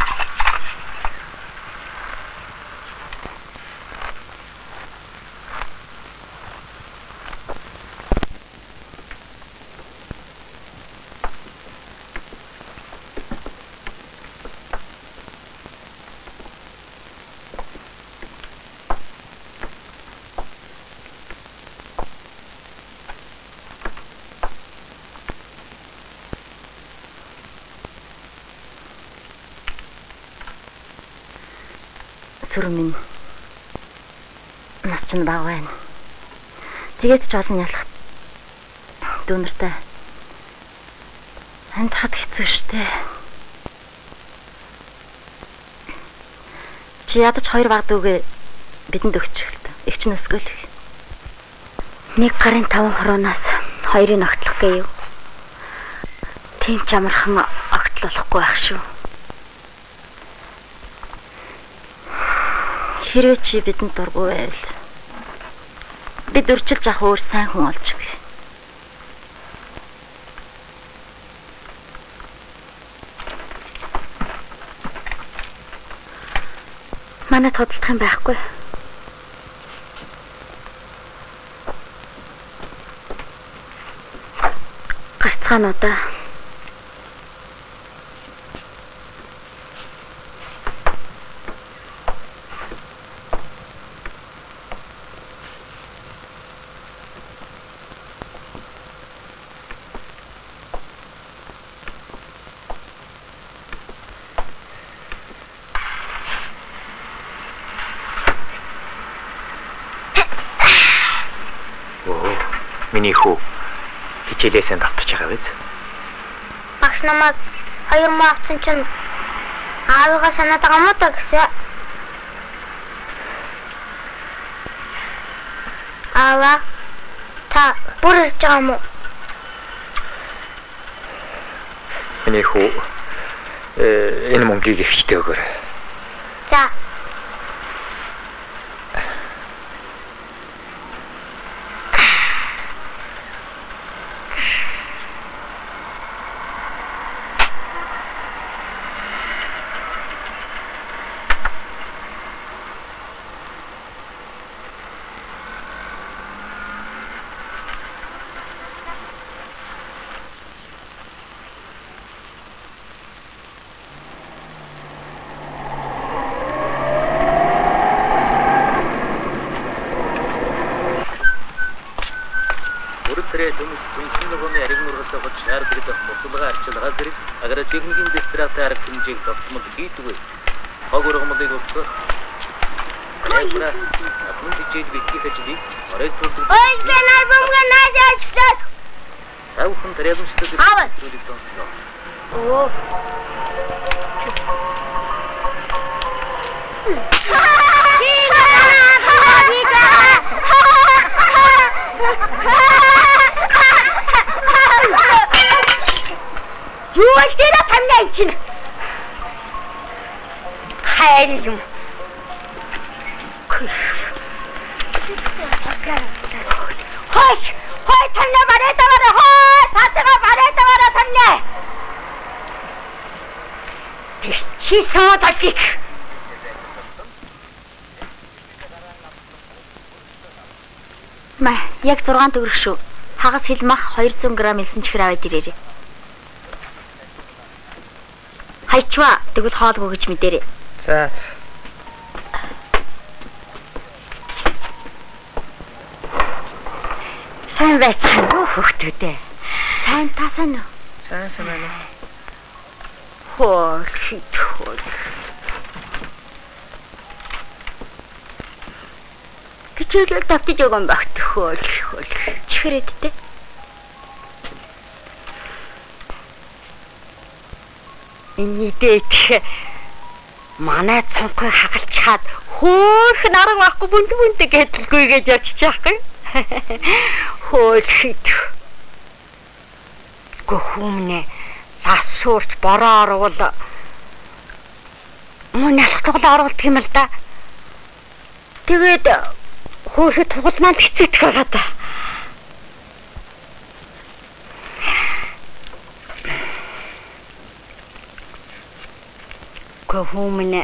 Сүр минь нас ч нь бага байна. Тэгээд ч олон ялах дүүнэртэй. Энд хат хэцүү шттэ. Чи ядаж хоёр баг дүүгээ бидэнд өгч эхэлт. Игч нь өсгөл. Нэг гарын таван хороноос хоёрыг огтлох гэв. Тийм ч амархан огтлохгүй байх шүү. Хэрвээ чи бидэнд дургүй байвал бид үрчилж авах өөр сайн хүн олж гэ. Манайд хөдөлдөх юм байхгүй. Гарцгаануудаа Оо. Миний хүү хичээлээсээ давтаж байгаа биз? багш намайг хоёр муу авсан чинь аавыгаа санаад байгаа мó та гэсэн. Аава та бүр ирж байгаа мó? Миний хүү э энэ мөнгийг ихтэй өгөөр. За. 6 төгрөг шүү. Хагас хилмах 200 г элсэн чихэр аваад ирээрээ. Хайчва тэгвэл хоолгүй гэж мэдэрээ. За. Сайн байцгаана уу хөхтүүдээ. Сайн та сайн уу? Сайн сайн байна. Хөө хит хөө. Кичээлэл байгаа юм багт хөөл хөөл. Чихрэд тэ. Энэ дээх манай цонхыг хагалчаад хөөх наран авахгүй бүнд бүнд гэдэлгүй гэж очиж яахгүй. Хөөх. Гөхүмнэ засуурч бороо орвол мөн ялхтгал оруулдаг юм л да. Тэгээд хөөхөд тугалмаа л хэцүүдэг байгаа да. Гөхүмнэ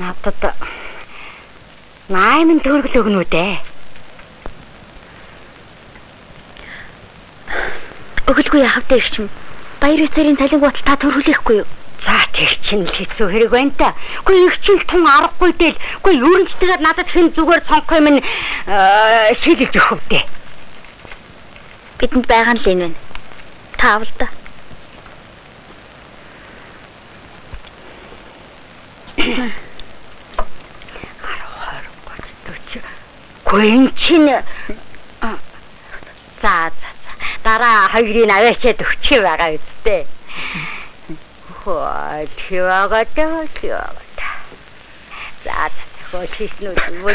надад 8 төгрөг л өгнө үү дээ. Өглгүй яхавтай их юм. Баяр эцэрийн цалин гутал та төрүүлэхгүй юу? За тэг чинь л хэцүү хэрэг байна та. Үгүй их чинь тун аргагүй del. Үгүй ерөнчтэйгээр надад хэн зүгээр сонгох юм нь шийдэлж өгөх үү. Бидэнд байгаа нь л энэ байна. Таавал та. Үгүй эн чинь за за дараа хоёрын аваачаад өгчих байгаа үстэй. Хөө тийвага таа тийвага таа. За хөө тийснүүд юм.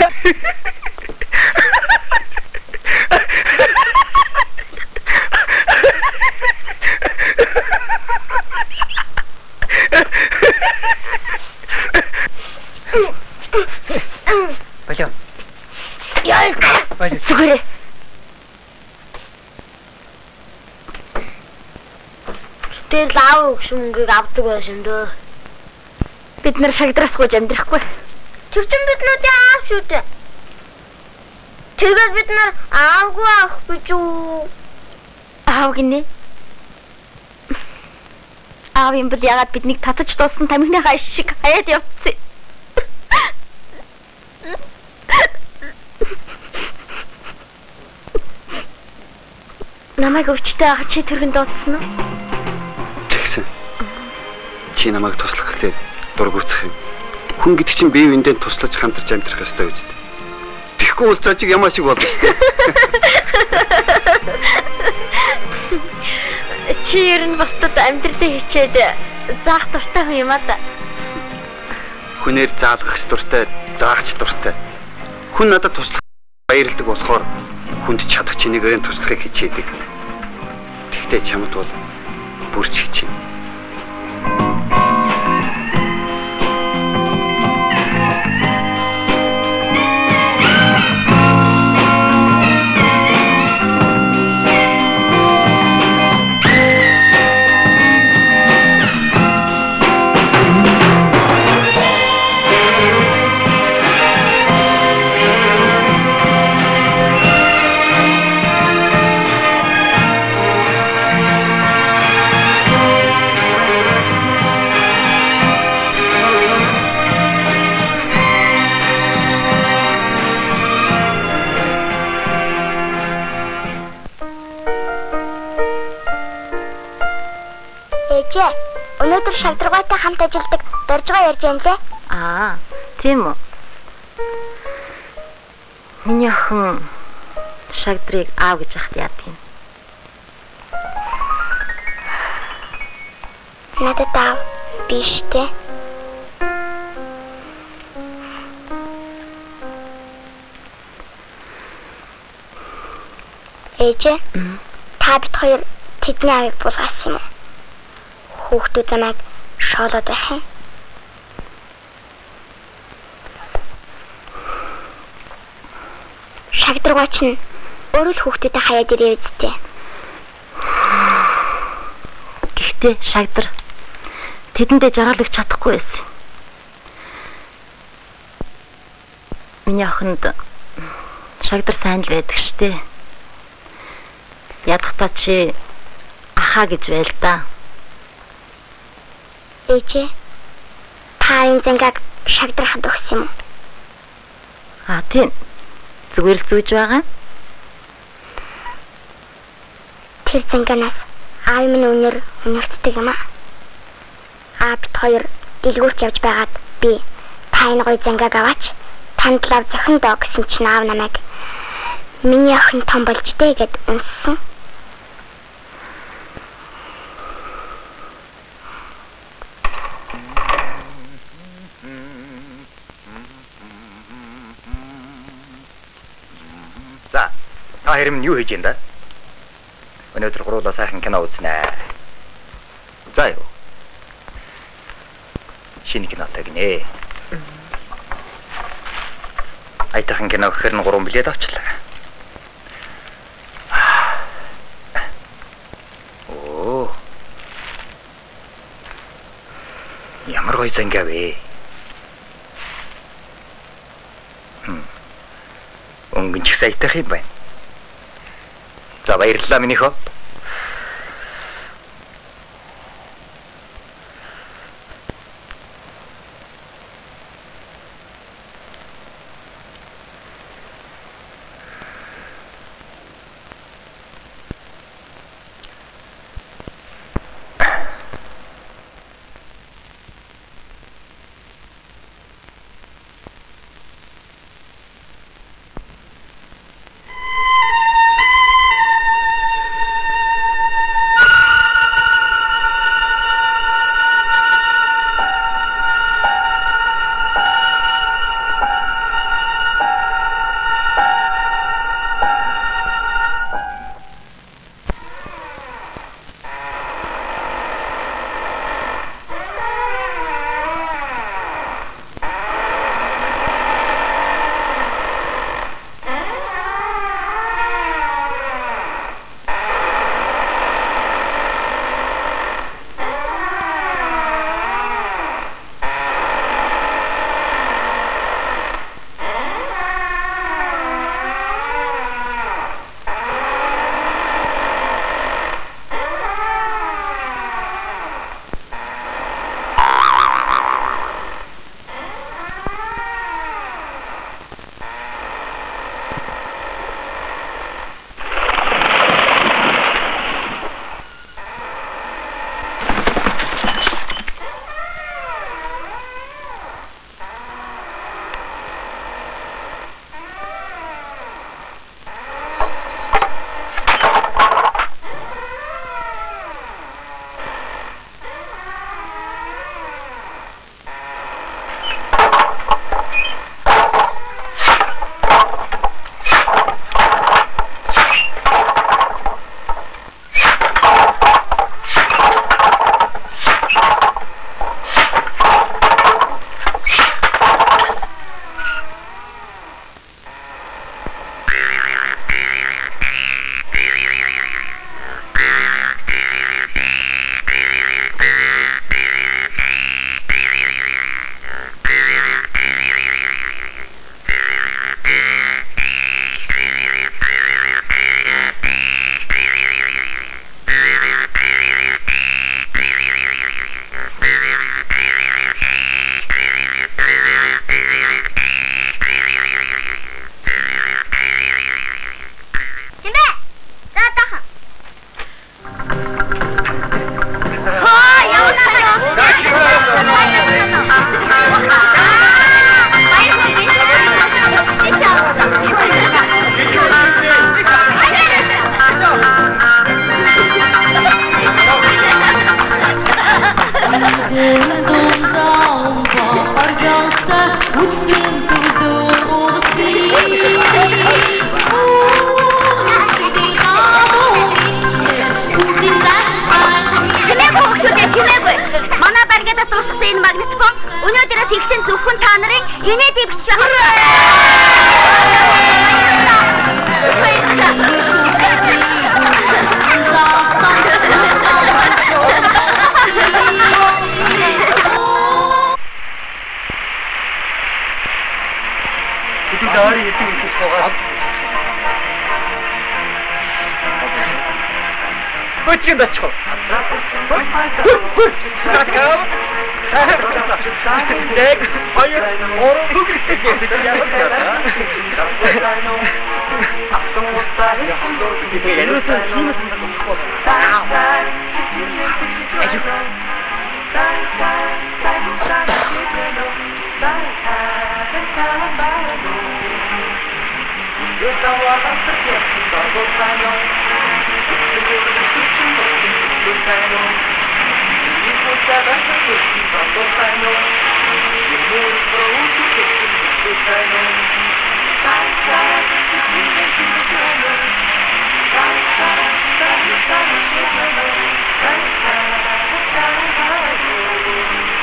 Зүгээр. Тэр лав өгш мөнгийг авдаг байсан дөө. Бид нар шагдрасгүй амьдрахгүй. Тэр чин биднүүдийн аав шүү дээ. Тэгээд бид нар аавгүй авах гэж юу? Аав гинэ. Аав юм бол ягаад биднийг татаж дууссан тамхиныхаа шиг хаяад явцсан. Намайг өвчтэй ах чи тэрхэн дуудсан уу? Тэгсэн. Чи намайг туслах гэдэг дургуурцах юм. Хүн гэдэг чинь бие биендээ туслаж хамтарч амьдрах ёстой гэж. Тэгэхгүй бол цаачиг ямаа шиг болно. Чи ер нь бусдад амьдралаа хичээд заах дуртай хүн юм аа да. Хүнээр заалгах дуртай, заагч дуртай. Хүн надад туслах баярлдаг болохоор хүнд чадах чинийгээр нь туслахыг хичээдэг. Тэгтээ чамд бол бүрч хичээнэ. Ээжээ, өнөөдөр шавдрагаатай хамт ажилладаг доржгоо ярьж байна лээ. Аа, тийм үү. Миний охин шагдрыг аав гэж ахт яадаг юм. Надад аав биш те. Ээжээ, та бид хоёр тэдний авийг булгаасан юм? Хүүхдүүд намайг шоолоод байх юм. Шагдрагаач нь өөрөө л хүүхдүүдэд хаяад ирээ үсттэй. Гэхдээ шагдар тэдэндээ жаргалж чадахгүй байсан. Миний охинд шагдар сайн л байдаг штэ. Ядахтаа чи ахаа гэж байл да. Ээжээ. Та энэ зангаг шагдрахад өгсөн юм. Аа тийм. Зүгээр л зүүж байгаа. Тэр занганаас аав минь өнөр өнөртдөг юм аа. Аа бит хоёр дэлгүүрч явж байгаад би та энэ гоё зангаг аваач. Танд лав зохин доо гэсэн чинь аав намайг миний охин том болж дээ гэд унссан. Та хэрэм нь юу хийж юм да? Өнөөдөр гуруула сайхан кино үзнэ. За юу. Шинэ кинотой гинэ. Айтахан кино гэхэр нь 3 билет авчлаа. Оо. Ямар гоё зангав вэ? Хм. Өнгөн ч сайтах юм байна. За баярлалаа минийхөө. Thank you. Put your mitchell. Back up. Leg, fire, oral. Ow. Ow. Senhor, livro será justiça do Senhor, e muito pronto que do Senhor. Basta de vida de Senhor, basta da vida do Senhor, basta da.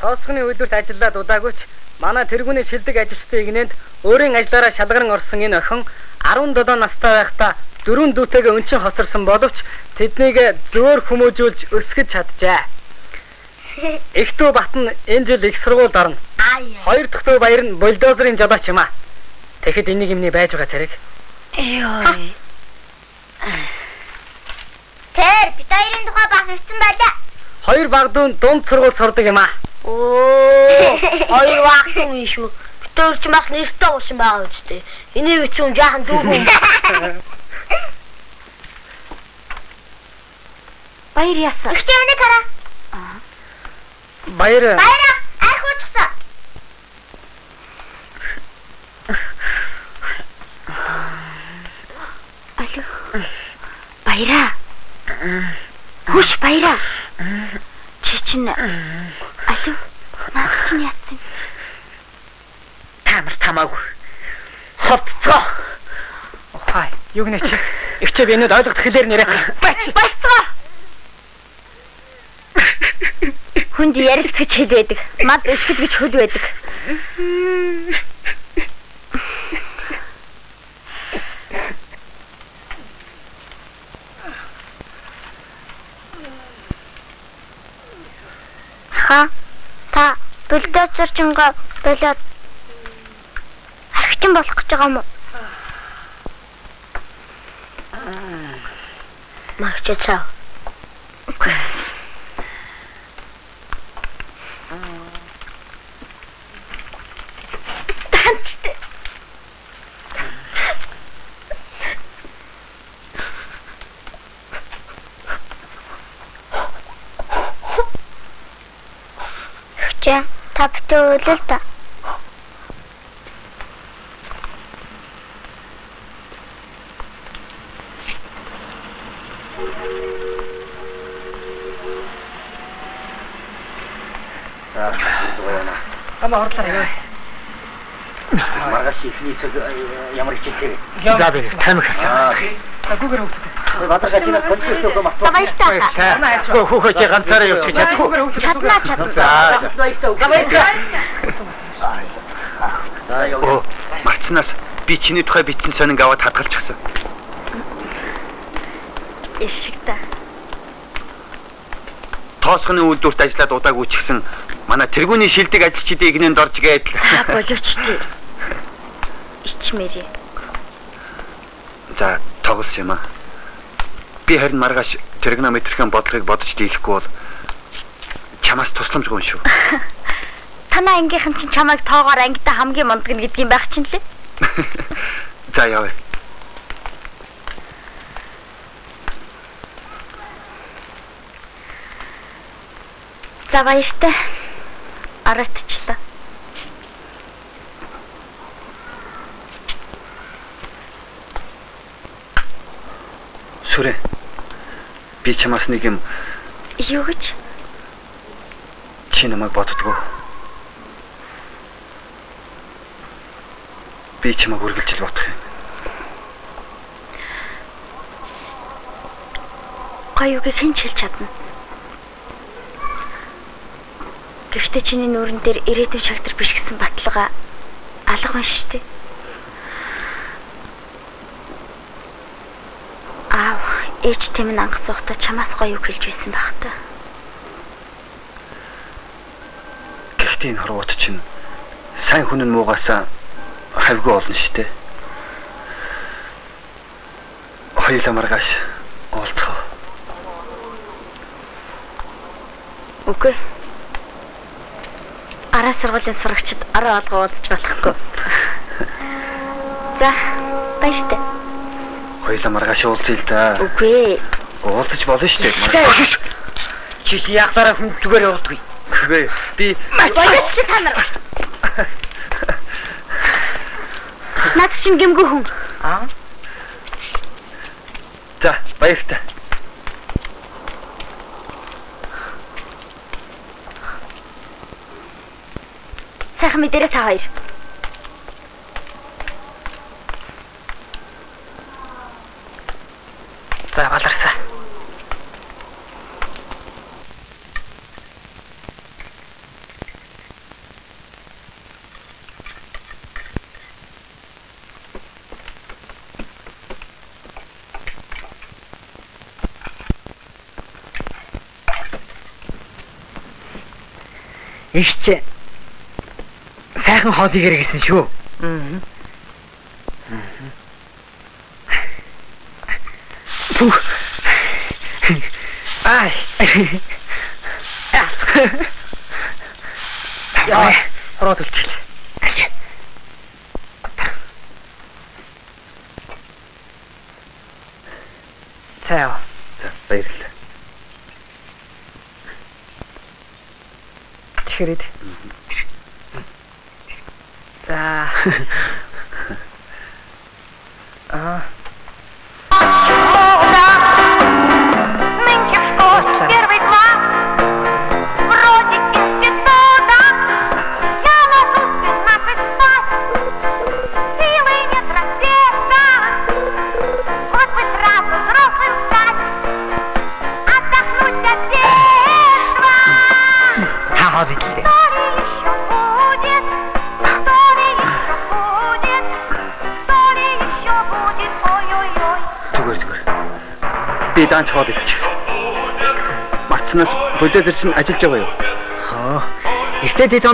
Тоосхны үйлдвэрт ажиллаад удаагүйч манай тэргүүний шилдэг ажилчдын игнэнд өөрийн ажиллаараа шалгаран орсон энэ охин 17 настай байхдаа дөрөв дүүтэйгээ өнчин хоцорсон боловч тэднийг зөөр хүмүүжүүлж өсгөж чаджээ. Эхтүү Батн энэ жил их сургуульд орно. Хоёр дахь дүү баяр нь бульдозерын жолооч юм аа. Тэгэхэд энийг юмний байж байгаа царэг. Ёо. Тэр бид хоёрын тухай бас хэлсэн байлаа. Хоёр баг дүүн дунд сургууль сурдаг юм аа. Оо, хоёр багсан юм шүү. Битээр ч бас нэртэй уусан байгаа үстэй. Энийг үчүүн жаахан дүүгэн. Баяр яасан. Их чимнэ кара. Баяр Баяра, арх уучсан. Алло. Баяраа. Хүш баяраа. Чи чинь. Наад чинь яасан? тамар тамаагүй. Хоццоо. Хай, юу гэнэ чи? Ихчээ би энэд ойлгох хэлээр нэрэ. Бацгаа. Хүнд ярилцгаж хэл байдаг. Мад өшгөл гэж хөл байдаг. Ха бульдозерчингаа болоод архичин болох гэж байгаа юм уу? Магч өөлөл та. Ама хорлоо. Маргааш ихний цаг ямар хичээлтэй. За би хасан. Аа. Гүүгэр хөвгдөг. Гүү хүүхөө ганцаараа явчих чадахгүй. Яв. Оо, марцнаас би чиний тухай бичсэн сонинг аваад хадгалчихсан. Ишигта. Тоосхны үйлдвэрт ажиллаад удаагүй ч гэсэн манай тэргүүний шилдэг ажилчдын игнэнд орж гээд Та боловч тий. Ич ч мэрий. За тоглос юм аа. Би харин маргааш тригонометрийн бодлогыг бодож дийлэхгүй бол чамаас тусламжгүй шүү. Танаа ангийнхан чинь чамайг тоогоор ангидаа хамгийн мундаг нь гэдгийг байх чинь лээ. За явъя. За баяртай. Аратчлаа. Сүрэ. Би чамаас нэг юм Юу гэж? чи намайг боддгоо. Би чамайг үргэлж л бодох юм. Гоёугийг хэн ч хэлж чадна. Гэхдээ чиний нүүрэн дээр ирээдүйн шагтар биш гэсэн баталгаа алга байна шүү дээ. Аав, ээж тийм нь анх сухта чамаас гоёуг хэлж байсан байх та. Гэхдээ энэ хорвот чинь сайн хүн нь муугасаа хавьгүй болно шүү дээ. Хоёулаа маргааш уулзах. Үгүй. Араа сургуулийн сурагчид орой олгоо уулзч болохгүй. За, баяртай. Хоёулаа маргааш уулзъя л да. Үгүй. Уулзаж болно шүү дээ. Чи чи ягтараа хүн зүгээр явуулдаг. Үгүй. Би Баярлалаа та нар. Наад чинь гэмгүй хүн. Аа? за баяртай. Сайхан мэдэрээ та хоёр. За баларсаа. Ишч сайхан хоолыг иргэсэн шүү. Аа.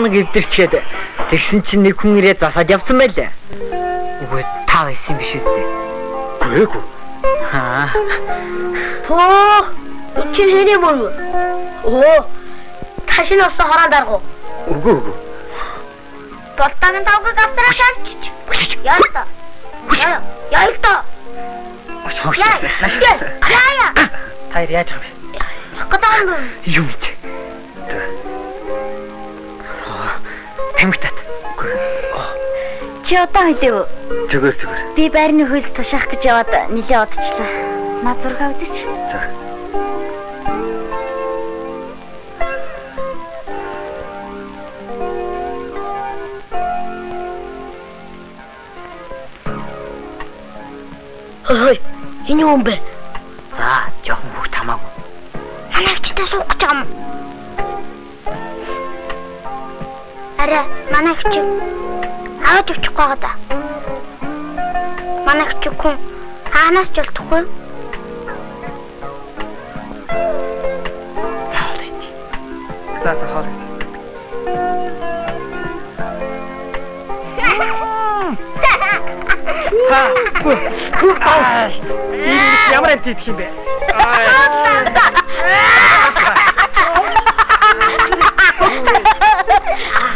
Ихтэй тэт оног эвдэрчгээд тэгсэн чинь нэг хүн ирээд засаад явсан байлаа. Үгүй та байсан юм биш үү? Гээгүй. Аа. Тоо. Чи хэний мөр? Оо. Ташин оsso хороо даргу. Үгүй үгүй. Толтагийн тавгыг автраа шалчиж. Яа. Яа. Яа их та. Яа. Яа. Та яа яаж юм. Юу мэд? Чи одоо хэлэв. Зүгээр зүгээр. Би байрны хөлд тушаах гэж яваад нилээ одчлаа. Над зургаа үзэж. За. Хөөй. Энэ юм бэ? За, жоохон бүх тамаагүй. Манайчтай суух гэж юм. Арай, манайч. Аваад өчөх байгаа да. Манайч хүн хаанаас ч болтохгүй. За, за хоол. Таа. Ямар амт идэх юм бэ? Бид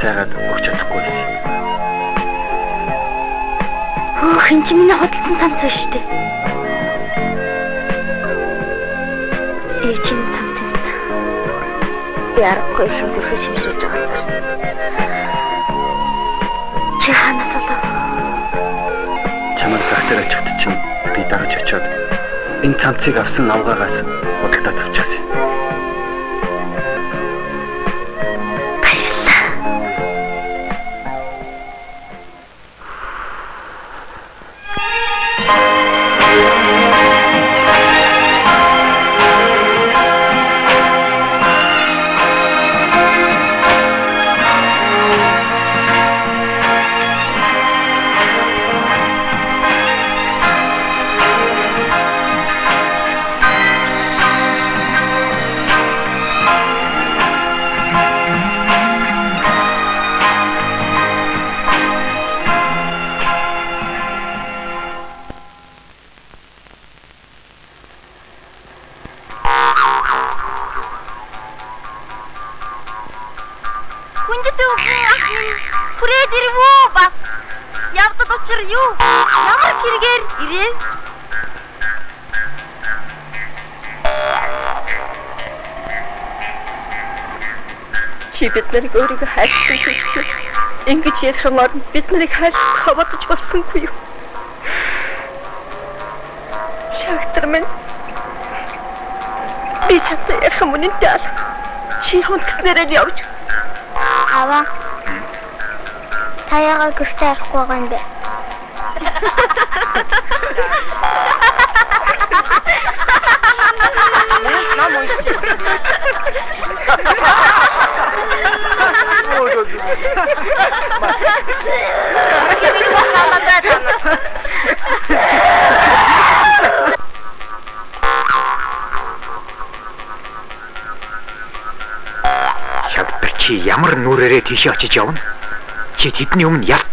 Би чамаас айгаад өгч чадахгүй байсан. Хөөх энэ чи миний хөдөлсөн танц биш үү? Ээ чинь танц. Би аргагүй их зүрхээ шимшүүлж байгаа юм. Чи ханаас болов? Чамайг захтар очихд чинь би дагаж очиод энэ цамцыг авсан авгаагаас худалдаад авчихсан. Нарыг өөрийгөө хайрсан гэж. Ингэж ярих оронд бид нарыг хайрлах хавадаж болсонгүй юу? Шахтар минь. Би чамтай ярих юм үнэнтэй ал. Чи хонцгнэрээ явж Аваа. Таяага гэрч арахгүй байгаа юм бэ? нам уу. Ямар нүрээрээ тийшээ очиж явна? Чи тэдний өмнө ялттай